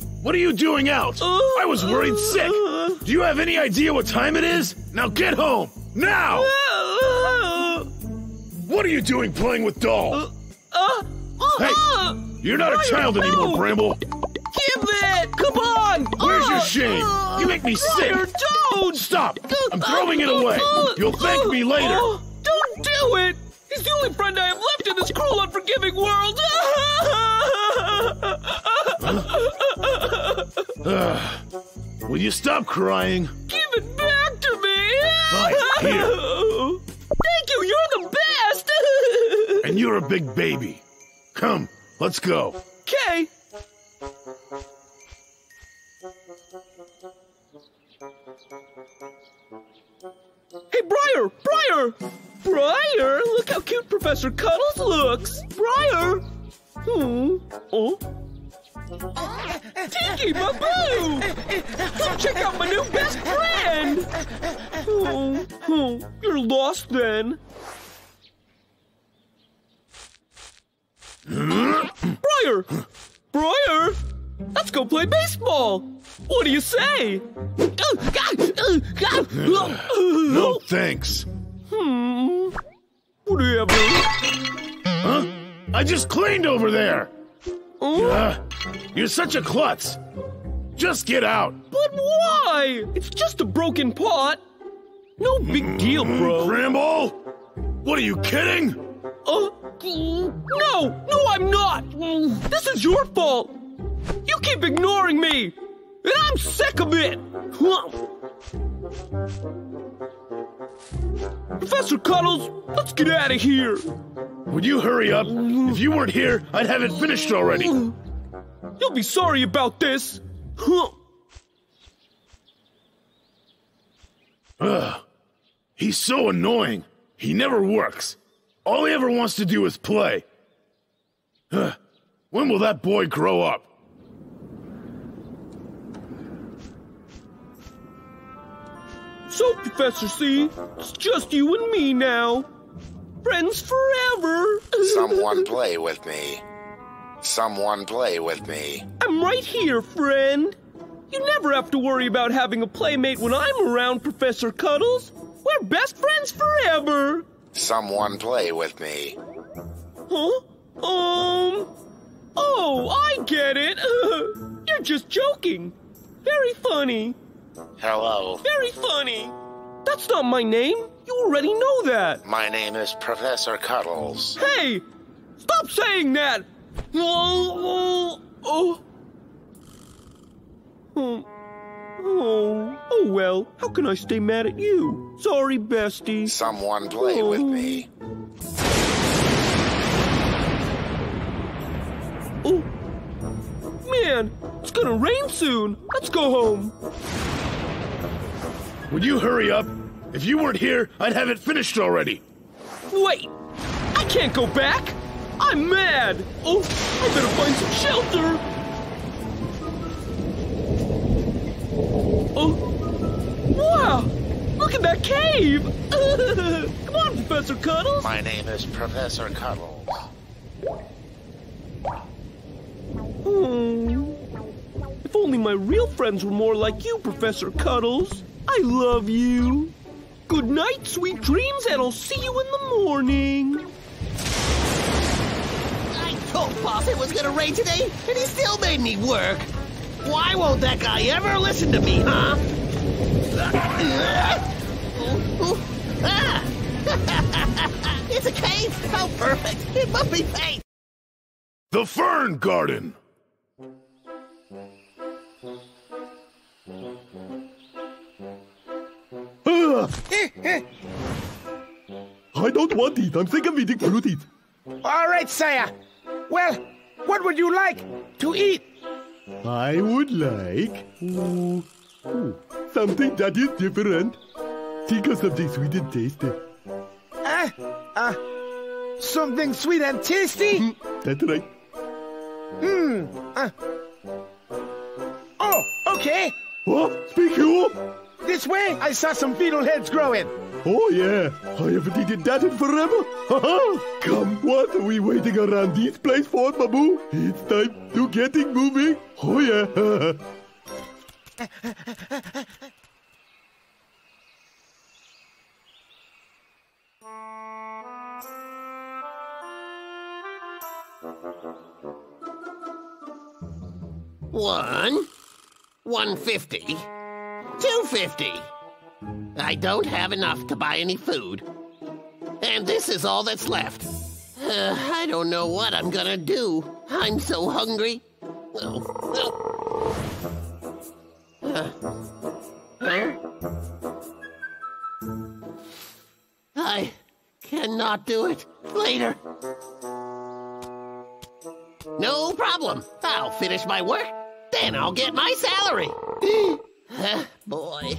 C: What are you doing out? I was worried sick. Do you have any idea what time it is? Now get home. Now! What are you doing playing with dolls?
D: Uh,
C: Hey, you're not a child anymore, Bramble.
D: Give it! Come on!
C: Where's your shame? You make me sick.
D: Don't!
C: Stop! I'm throwing it away. You'll thank me later.
D: Don't do it! He's the only friend I have left in this cruel, unforgiving world!
C: Will you stop crying?
D: Give it back to me!
C: Fine, here.
D: Thank you, you're the best!
C: And you're a big baby. Come, let's go.
D: Okay. Hey, Briar! Briar! Briar! Look how cute Professor Cuddles looks! Briar! Hmm. Oh? Tiki Babu! Come check out my new best friend! Oh, oh, you're lost then. Briar! Briar! Let's go play baseball! What do you say?
C: No thanks.
D: Hmm. Whatever.
C: Huh? I just cleaned over there. Uh, you're such a klutz. Just get out.
D: But why? It's just a broken pot. No big deal, bro.
C: Bramble? What are you kidding?
D: Uh, no, no, I'm not. This is your fault. You keep ignoring me, and I'm sick of it. Professor Cuddles, let's get out of here.
C: Would you hurry up? If you weren't here, I'd have it finished already.
D: You'll be sorry about this.
C: Ugh. He's so annoying. He never works. All he ever wants to do is play. Ugh. When will that boy grow up?
D: So, Professor C, it's just you and me now. Friends forever.
J: Someone play with me. Someone play with me.
D: I'm right here, friend. You never have to worry about having a playmate when I'm around, Professor Cuddles. We're best friends forever.
J: Someone play with me.
D: Huh? Um. Oh, I get it. You're just joking. Very funny.
J: Hello.
D: Very funny. That's not my name. You already know that.
J: My name is Professor Cuddles.
D: Hey! Stop saying that! Oh, oh, oh. Oh, oh well. How can I stay mad at you? Sorry, bestie.
J: Someone play with me.
D: Oh, oh man, it's gonna rain soon. Let's go home.
C: Would you hurry up? If you weren't here, I'd have it finished already.
D: Wait, I can't go back. I'm mad. Oh, I better find some shelter. Oh, wow! Look at that cave. Come on, Professor Cuddles.
J: My name is Professor Cuddles. Hmm.
D: If only my real friends were more like you, Professor Cuddles. I love you. Good night, sweet dreams, and I'll see you in the morning.
B: I told Boss it was gonna rain today, and he still made me work. Why won't that guy ever listen to me, huh? It's a cave! How perfect! It must be fate!
C: The Fern Garden!
F: I don't want it. I'm sick of eating fruities.
E: All right, sire. Well, what would you like to eat?
F: I would like ooh, ooh, something that is different. Think of something sweet and tasty.
E: Uh, uh, something sweet and tasty?
F: Hmm, That's right.
E: Hmm. Uh. Oh, okay.
F: What? Speak you?
E: This way, I saw some fiddleheads growing.
F: Oh yeah, I haven't eaten that in forever. Come, what are we waiting around this place for, Babu? It's time to getting moving. Oh yeah.
B: One, one fifty, two fifty. I don't have enough to buy any food. And this is all that's left. Uh, I don't know what I'm gonna do. I'm so hungry. Oh, oh. Uh, huh? I cannot do it. Later. No problem. I'll finish my work, then I'll get my salary. Uh, boy.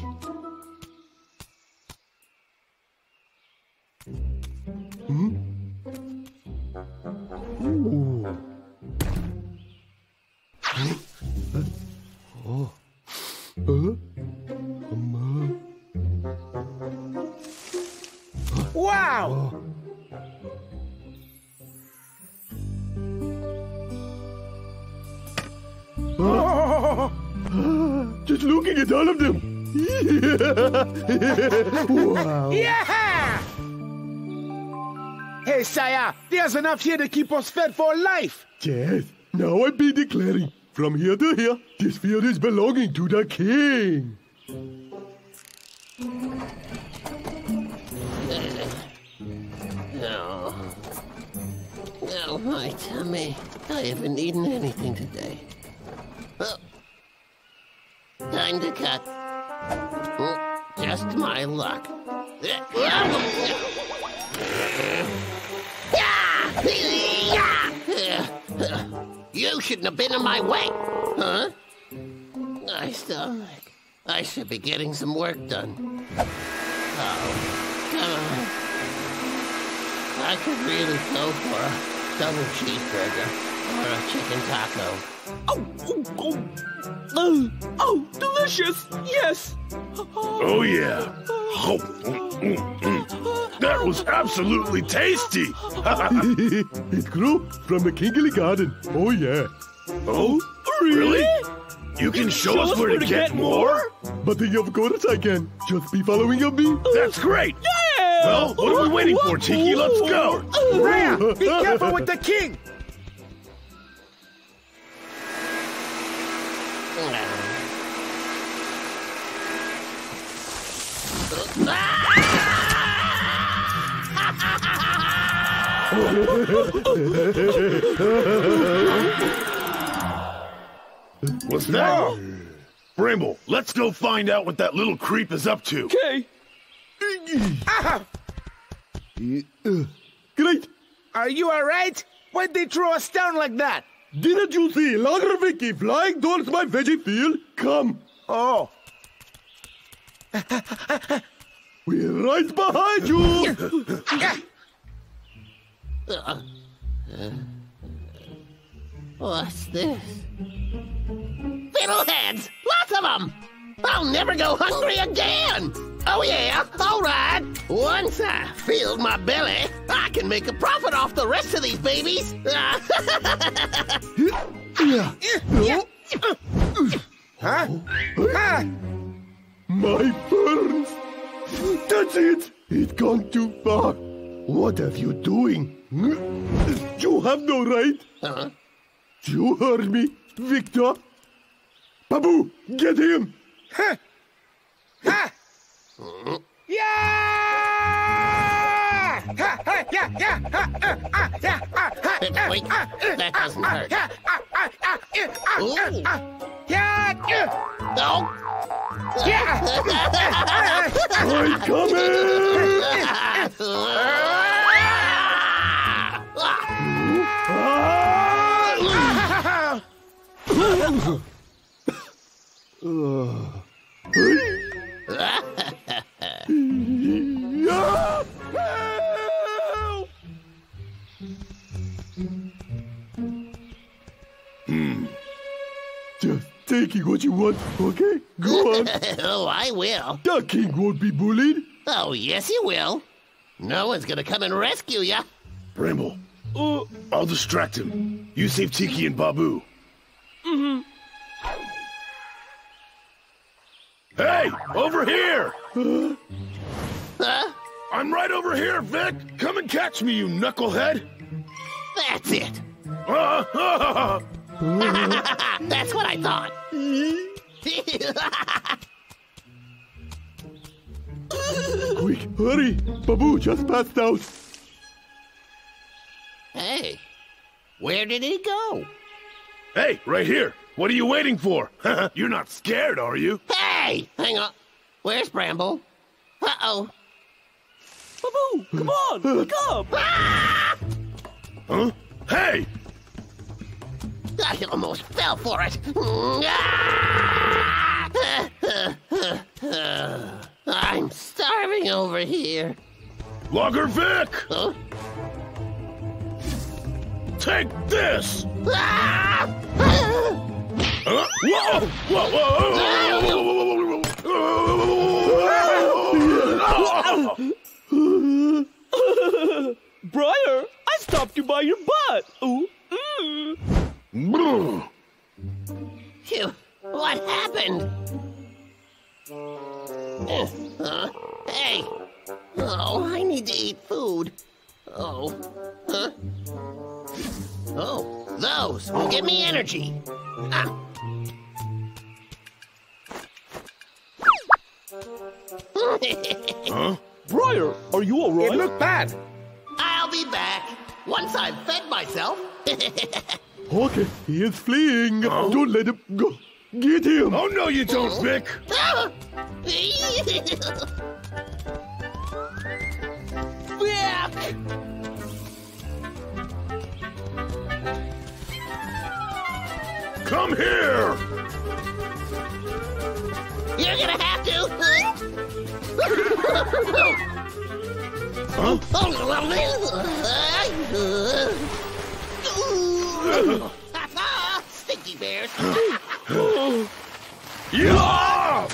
F: Ooh. Oh. Huh? Um,
E: Wow!
F: uh, Just looking at all of them. wow.
E: Yeah! Hey, sire, there's enough here to keep us fed for life.
F: Yes, now I'm be declaring, from here to here, this field is belonging to the king.
B: Oh. Oh, my tummy. I haven't eaten anything today. Oh. To cut. Oh, just my luck. You shouldn't have been in my way, huh? My stomach. I should be getting some work done. Oh, on. I could really go for a double cheeseburger or a chicken taco.
D: Oh, oh, oh, oh, oh delicious! Yes.
C: Oh, yeah. Oh, mm, mm, mm. That was absolutely tasty.
F: it grew from the kingly garden. Oh yeah.
C: oh, really? You can show, us where, to get, more?
F: But of course I can. Just be following of me.
C: That's great.
D: Yeah!
C: Well, what are we waiting for, Tiki? Let's go.
E: Raya, be careful with the king.
C: What's that? Bramble, let's go find out what that little creep is up to.
D: Okay.
F: Great.
E: are you all right? Why'd they throw us down like that?
F: Didn't you see Logger Vicky flying towards my veggie field? Come.
E: Oh,
F: We're right behind you.
B: What's this? Fiddleheads! Lots of them! I'll never go hungry again! Oh yeah, alright! Once I fill my belly, I can make a profit off the rest of these babies!
E: Huh? Ah!
F: My ferns! That's it! It's gone too far. What are you doing? You have no right.
B: Huh?
F: You heard me, Victor. Babu, get him.
E: Huh? Ha! Yeah! Ha, ha, yeah, yeah, ha, uh, yeah, ha, uh,
B: Wait,
E: uh,
B: that doesn't hurt.
E: Yeah, uh, uh, yeah, uh,
B: No!
E: yeah.
F: I'm coming!
E: Ah!
F: Just taking what you want, okay? Go on.
B: oh, I will.
F: the king won't be bullied.
B: Oh, yes, he will. No one's gonna come and rescue ya.
C: Bramble,
D: Uh,
C: I'll distract him. You save Tiki and Babu. Mm-hmm. Hey, over here!
B: Huh?
C: I'm right over here, Vic! Come and catch me, you knucklehead!
B: That's it. That's what I thought.
F: Quick, hurry! Babu just passed out.
B: hey, where did he go?
C: Hey, right here! What are you waiting for? You're not scared, are you?
B: Hey, hang on. Where's Bramble? Uh-oh.
D: Babu, come on, wake up!
C: Huh? Hey!
B: I almost fell for it. I'm starving over here.
C: Logger Vic!
B: Huh?
C: Take this!
B: Ah!
C: Huh? Whoa! Whoa! Whoa! Whoa! Whoa!
D: Briar, I stopped you by your butt. Ooh, mm.
B: Phew, what happened? Uh, huh? Hey! Oh, I need to eat food. Oh, huh? Oh, those will give me energy. Ah.
C: Huh?
D: Briar, are you
E: It
D: alright?
E: looked bad.
B: I'll be back once I've fed myself.
F: Okay, he is fleeing. Oh. Don't let him go. Get him.
C: Oh, no, you don't, Vic!
B: Vic!
C: Come here!
B: You're gonna have to.
C: Huh?
B: Oh, Stinky bears.
C: Yeah!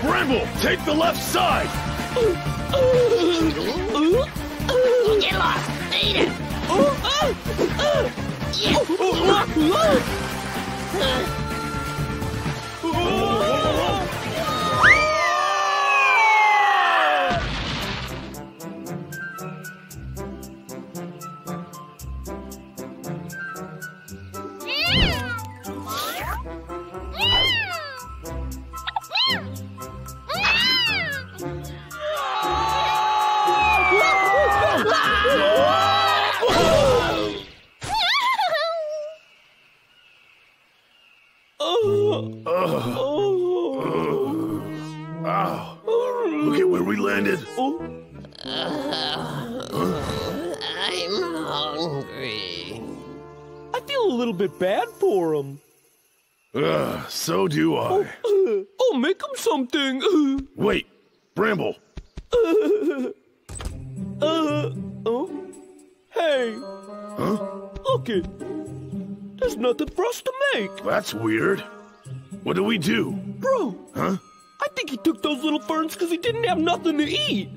C: Bramble, take the left side!
B: Get lost. Eat it. Yeah.
D: Oh.
C: Ugh, so do I.
D: Oh, uh, I'll make him something. Uh.
C: Wait, Bramble.
D: Uh, uh, oh? Hey,
C: Huh?
D: look it. There's nothing for us to make.
C: That's weird. What do we do?
D: Bro,
C: Huh?
D: I think he took those little ferns because he didn't have nothing to eat.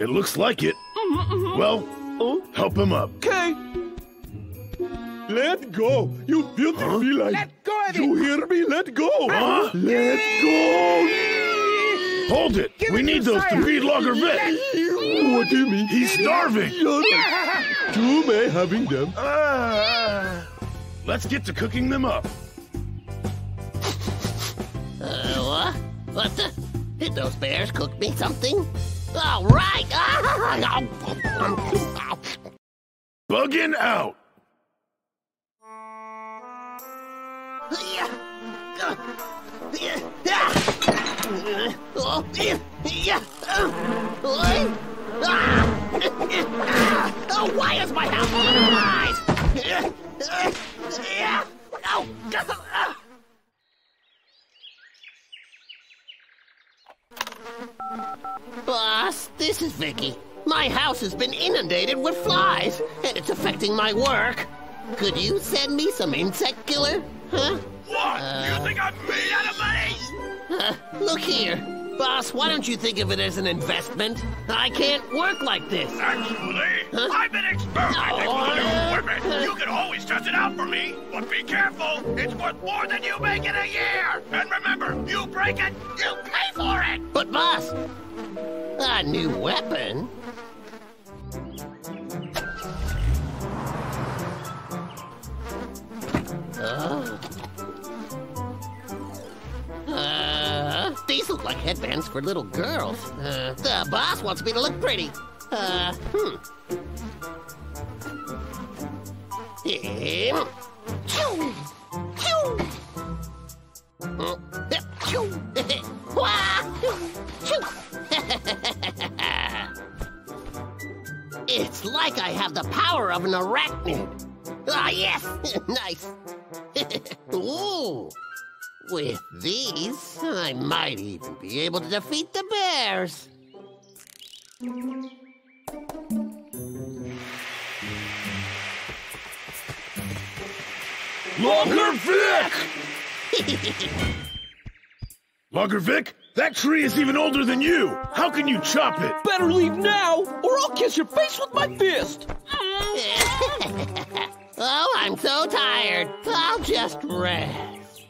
C: It looks like it. Mm-hmm, mm-hmm. Well,
D: Oh,
C: help him up.
D: okay.
F: Let go. You filthy feline.
E: Let go of
F: You hear me? Let go.
C: Huh?
F: Let go.
C: Hold it!
E: Give
C: we
E: it
C: need
E: to
C: those to
E: Sire.
C: feed Logger Vic!
F: What do you mean?
C: He's starving!
F: Shut up. Too may having them.
C: Uh, let's get to cooking them up.
B: Uh, what? What the? Did those bears cook me something? All right.
C: Bugging out!
B: Why is my house of flies? Boss, this is Vicky. My house has been inundated with flies, and it's affecting my work. Could you send me some insect killer? Huh?
I: What? you think I'm made out of money?
B: Uh, look here. Boss, why don't you think of it as an investment? I can't work like this.
I: Actually, I've been experimenting
B: Oh,
I: with new
B: uh,
I: equipment. You can always test it out for me, but be careful. It's worth more than you make in a year. And remember, you break it, you pay for it.
B: But, boss, a new weapon? Oh. Uh, these look like headbands for little girls. Uh, the boss wants me to look pretty. Uh, hmm. Uh. It's like I have the power of an arachnid. Ah, yes! nice. Ooh. With these, I might even be able to defeat the bears.
C: Logger Vic! Logger Vic, that tree is even older than you. How can you chop it?
D: Better leave now, or I'll kiss your face with my fist.
B: Oh, I'm so tired. I'll just rest.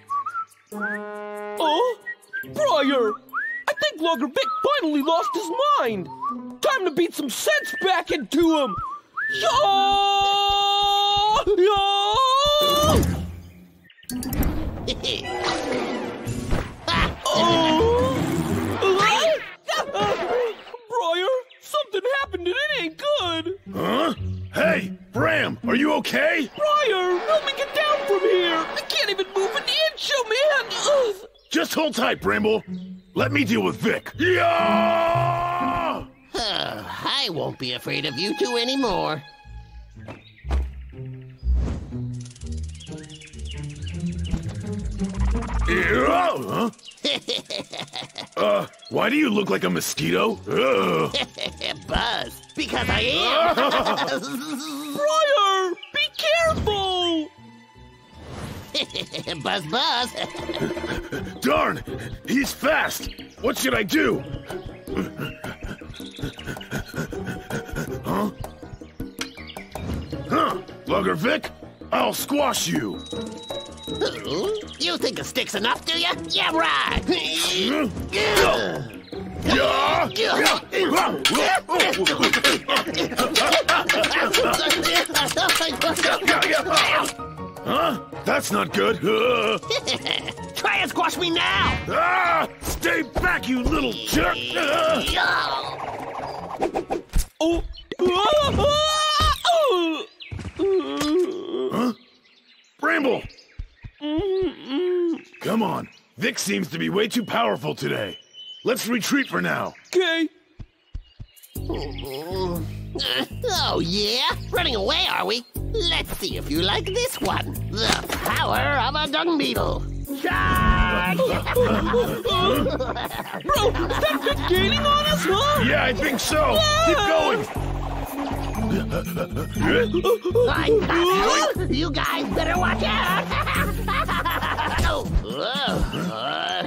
D: Oh? Briar! I think Logger Vic finally lost his mind. Time to beat some sense back into him. Yeah! Yeah! oh! Briar, something happened and it ain't good.
C: Huh? Hey, Bram, are you okay?
D: Briar, help me get down from here. I can't even move an inch, oh man. Ugh.
C: Just hold tight, Bramble. Let me deal with Vic. Yeah!
B: I won't be afraid of you two anymore.
C: Huh? uh, why do you look like a mosquito?
B: Buzz, because I am.
D: Briar, be careful!
B: buzz, buzz.
C: Darn, he's fast. What should I do? huh? Huh? Logger Vic, I'll squash you.
B: Ooh, You think a stick's enough, do you? Yeah, right.
C: Huh? That's not good.
B: Try and squash me now.
C: ah! Stay back, you little jerk! Uh,
D: Oh!
C: Huh? Bramble! Come on. Vic seems to be way too powerful today. Let's retreat for now.
D: Okay.
B: Oh, yeah? Running away, are we? Let's see if you like this one. The power of a dung beetle. Charge!
D: Bro, is that Vic gaining on us, huh?
C: Yeah, I think so. Keep going.
B: I'm! You guys better watch out! oh, uh,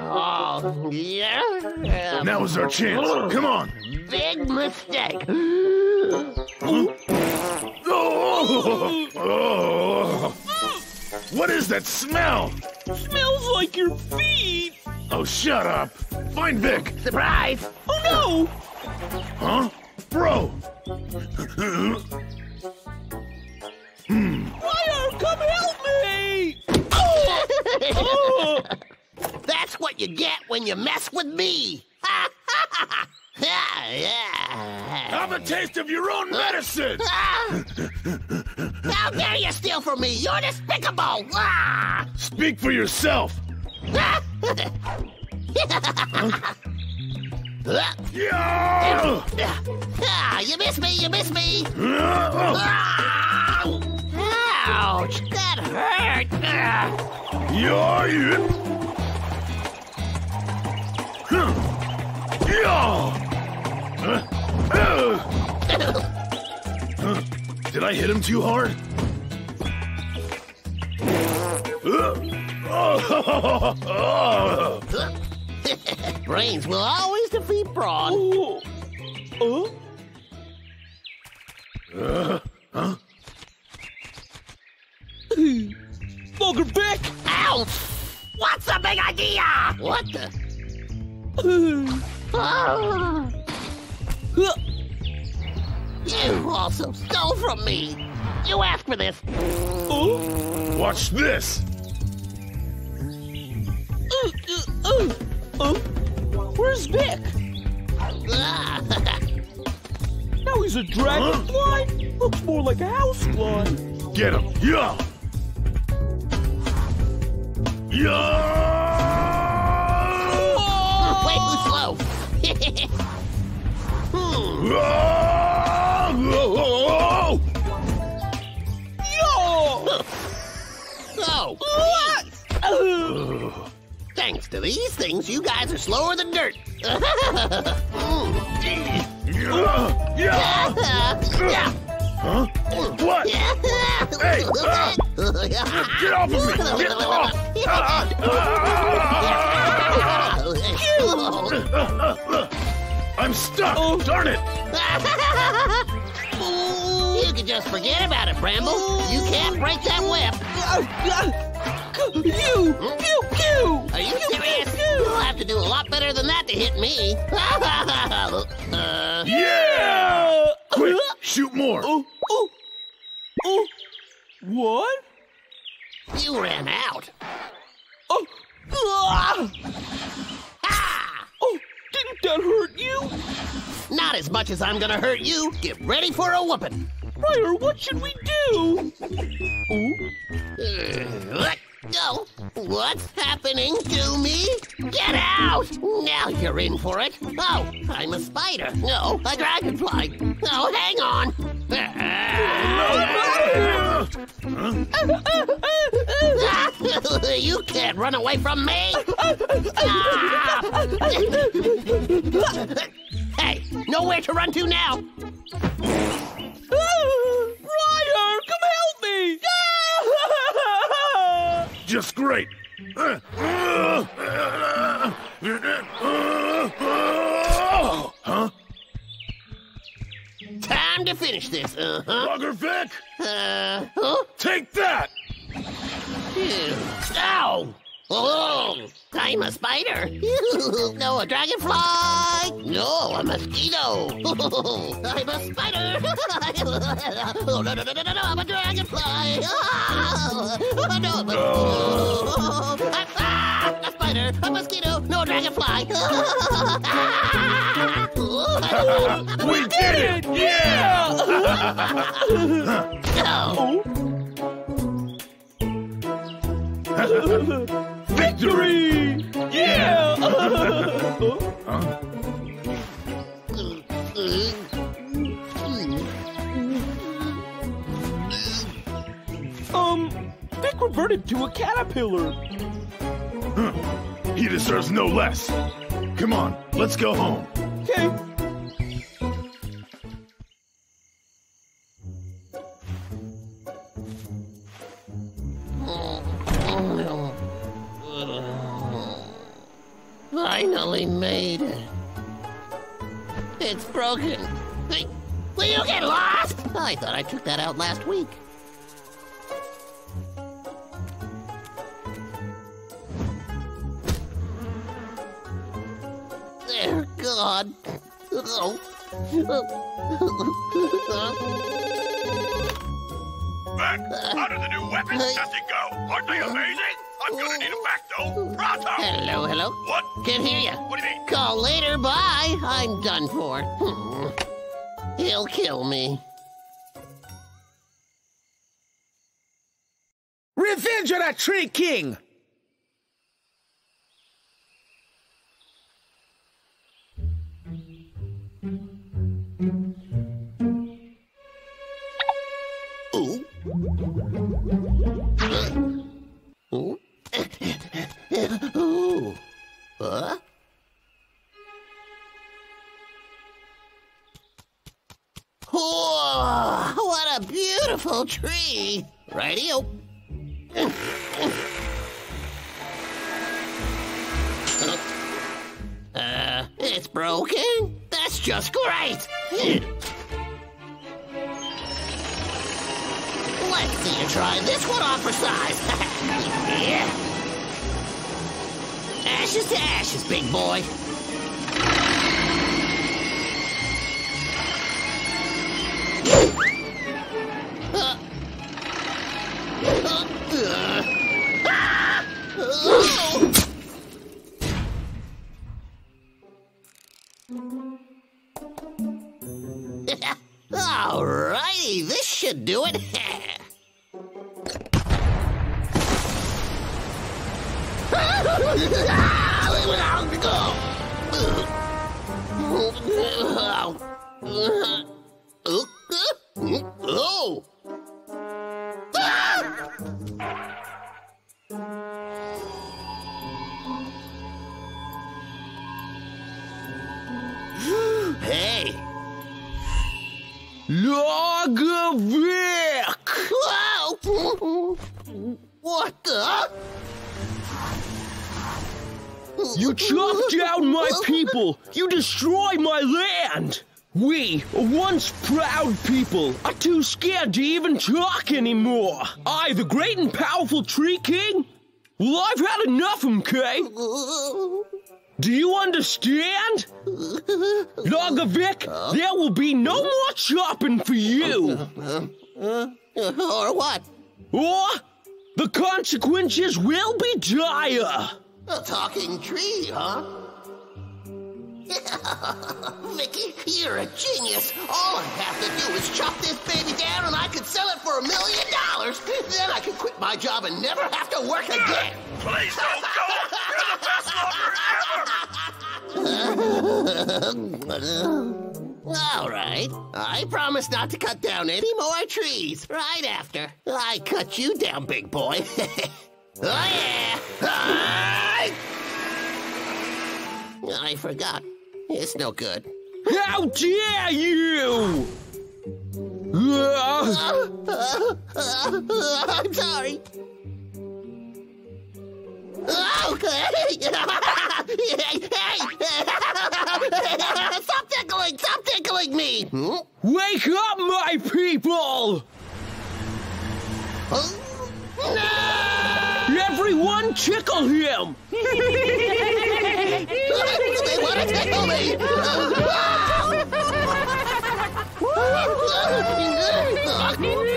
B: oh, yeah.
C: Now is our chance. Come on.
B: Big mistake.
C: Oh. What is that smell?
D: Smells like your feet.
C: Oh, shut up. Find Vic.
B: Surprise!
D: Oh no.
C: Huh? Bro.
D: no! Fire, come help me! Oh!
B: That's what you get when you mess with me.
C: Have a taste of your own medicine.
B: How dare you steal from me? You're despicable!
C: Speak for yourself. Yeah!
B: Ah, you miss me, you miss me! Ouch, that hurt!
C: Yeah, yeah. Huh. Yeah. Huh. Did I hit him too hard?
B: Brains will always defeat brawn.
D: Oh. Oh?
C: Uh, huh?
D: Logger Vic!
B: Ow! What's the big idea? What the? Ah. You also stole from me. You asked for this.
D: Oh?
C: Watch this.
D: Uh, uh, uh, uh. Where's Vic? Now he's a dragonfly? Looks more like a housefly.
C: Get him. Yeah. Yeah.
B: Way too slow. hmm.
C: Oh!
D: Yo!
B: So,
D: What?
B: Thanks to these things, you guys are slower than dirt.
C: Huh? What? Hey! Get off of me! Get off! I'm stuck!
D: Oh.
C: Darn it!
B: you can just forget about it, Bramble. You can't break that web.
D: Pew! Pew! Pew!
B: Are you serious? You'll have to do a lot better than that to hit me. uh,
C: Yeah! Quick, shoot more!
D: Oh! Oh! Oh! What?
B: you ran out.
D: Oh! Ah! Oh! Didn't that hurt you?
B: Not as much as I'm gonna hurt you. Get ready for a whooping.
D: Briar, what should we do? Oh?
B: Uh, Go. What's happening to me? Get out! Now you're in for it. Oh, I'm a spider. No, a dragonfly. Oh, hang on. you can't run away from me. Ah! hey, nowhere to run to now.
D: Briar, come help me!
C: Just great! Huh?
B: Time to finish this. Uh huh.
C: Logger Vic!
B: Uh huh.
C: Take that!
B: Ew. Ow! Oh, I'm a spider. no, a dragonfly. No, a mosquito. I'm a spider. oh, no, no, no, no, no, I'm a dragonfly. Oh, no, a mosquito. Ah, ah, a spider, a mosquito, no a dragonfly.
C: We did it! Yeah!
B: No.
C: Victory!
D: Yeah!
C: Huh?
D: um, Vic reverted to a caterpillar.
C: He deserves no less. Come on, let's go home.
D: Okay.
B: Finally made it. It's broken. Will you get lost? I thought I took that out last week. There, God. Oh.
I: Back. how do the new weapons does it go? Aren't they amazing? I'm gonna need them back, though. Pronto!
B: Hello, hello.
I: What?
B: Can't hear you.
I: What do you mean?
B: Call later, bye. I'm done for. Hmm. He'll kill me.
E: Revenge of the Tree King!
B: Tree! Radio. Uh, it's broken? That's just great! Let's see you try this one on for size. yeah. Ashes to ashes, big boy.
D: Talk anymore! I, the great and powerful Tree King? Well, I've had enough, okay? Do you understand? Logger Vic, there will be no more chopping for you!
B: Or what?
D: Or the consequences will be dire!
B: A talking tree, huh? Vicky, you're a genius. All I have to do is chop this baby down and I could sell it for a million dollars. Then I could quit my job and never have to work again.
I: Please don't go! You're the best lumber ever!
B: All right. I promise not to cut down any more trees right after I cut you down, big boy. oh, yeah. I forgot. It's no good.
D: How dare you!
B: I'm sorry. Okay. Stop tickling! Stop tickling me! Hmm?
D: Wake up, my people! Everyone tickle him!
B: they want to tickle me! Huh?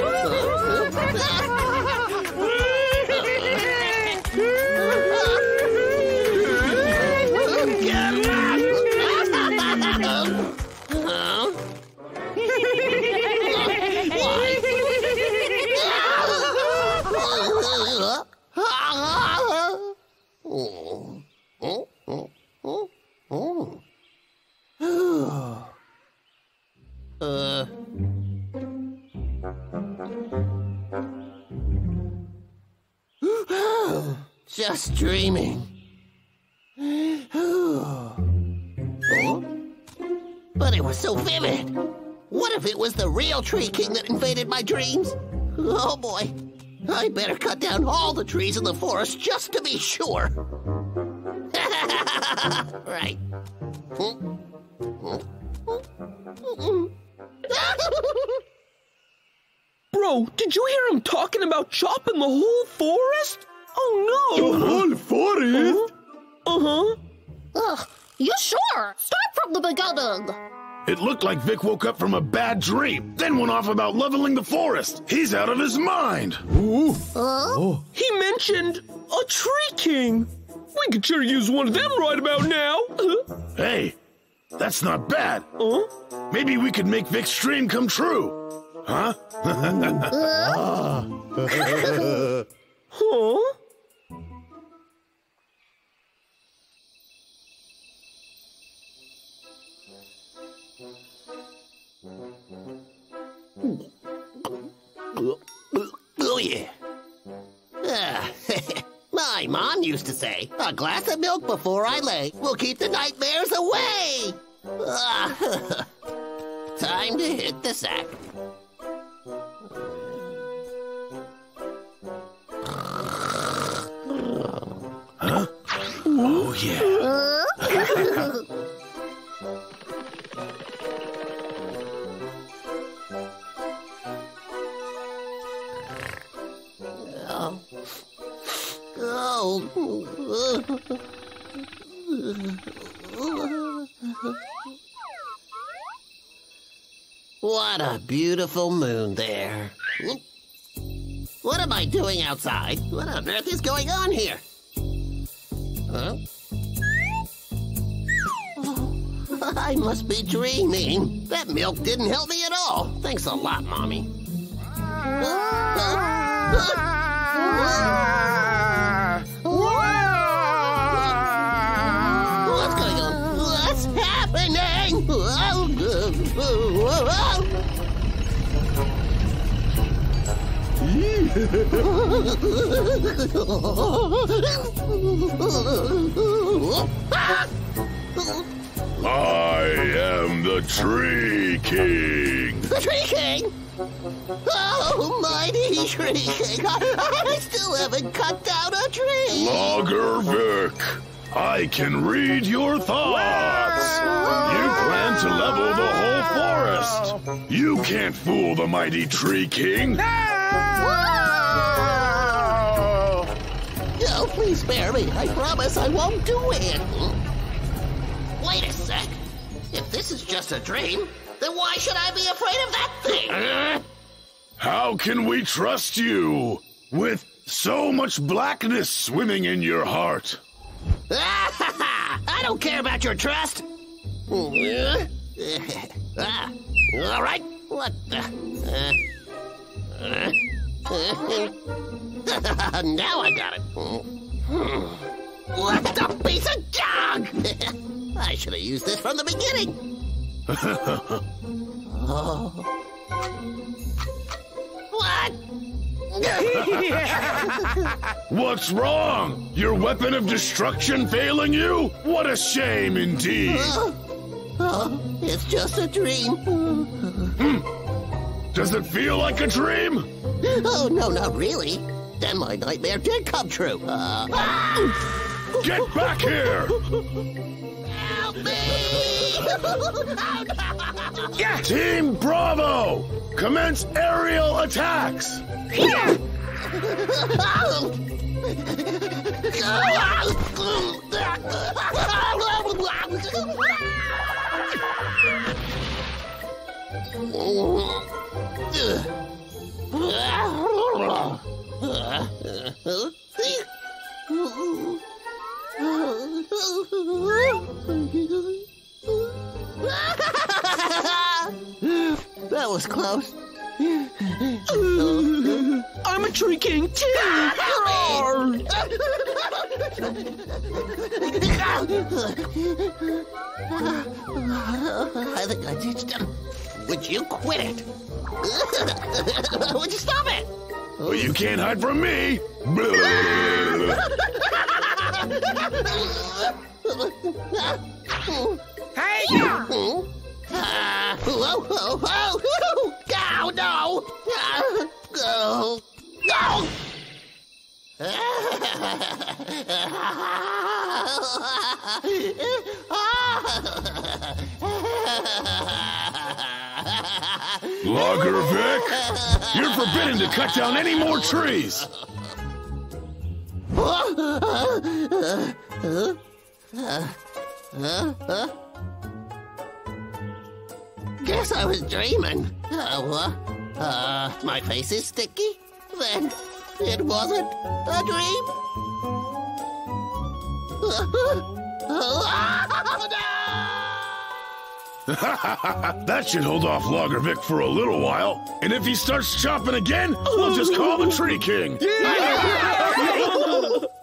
B: Uh. Just dreaming. Oh. But it was so vivid. What if it was the real Tree King that invaded my dreams? Oh boy. I better cut down all the trees in the forest just to be sure. right.
D: Bro, did you hear him talking about chopping the whole forest? Oh no!
F: The whole forest?
D: Uh huh.
A: Ugh, you Sure, start from the beginning.
C: It looked like Vic woke up from a bad dream, then went off about leveling the forest. He's out of his mind.
F: Ooh.
A: Huh?
D: He mentioned a tree king. We could sure use one of them right about now.
C: Hey, that's not bad.
D: Huh?
C: Maybe we could make Vic's dream come true. Huh?
D: Huh?
B: Used to say, a glass of milk before I lay will keep the nightmares away. Time to hit the sack. Beautiful moon there. What am I doing outside? What on earth is going on here? Huh? I must be dreaming. That milk didn't help me at all. Thanks a lot, Mommy.
C: I am the Tree King.
B: The Tree King? Oh, mighty Tree King! I, I still haven't cut down a tree!
C: Logger Vic, I can read your thoughts. You plan to level the whole forest. You can't fool the mighty Tree King.
B: Oh, please spare me. I promise I won't do it. Wait a sec. If this is just a dream, then why should I be afraid of that thing?
C: How can we trust you with so much blackness swimming in your heart?
B: I don't care about your trust. Ah, all right. What the? Uh, uh, now I got it. Hmm. What the piece of junk! I should have used this from the beginning. Oh. What?
C: What's wrong? Your weapon of destruction failing you? What a shame indeed.
B: Oh, it's just a dream. Hmm.
C: Does it feel like a dream?
B: Oh, no, not really. Then my nightmare did come true. Uh,
C: Get back here!
B: help me!
C: Yeah. Team Bravo! Commence aerial attacks!
B: That was close.
D: I'm a tree king too.
B: I think I ditched him. Would you quit it? Would you stop it?
C: Well, you can't hide from me!
B: Hey, yeah! Uh, whoa, whoa, whoa! Oh, no! Uh, oh, no!
C: Logger Vic, you're forbidden to cut down any more trees!
B: Guess I was dreaming. Uh, what? Uh, my face is sticky? Then it wasn't a dream? oh, no!
C: That should hold off Logger Vic for a little while. And if he starts chopping again, we'll just call the Tree King.
B: Yeah!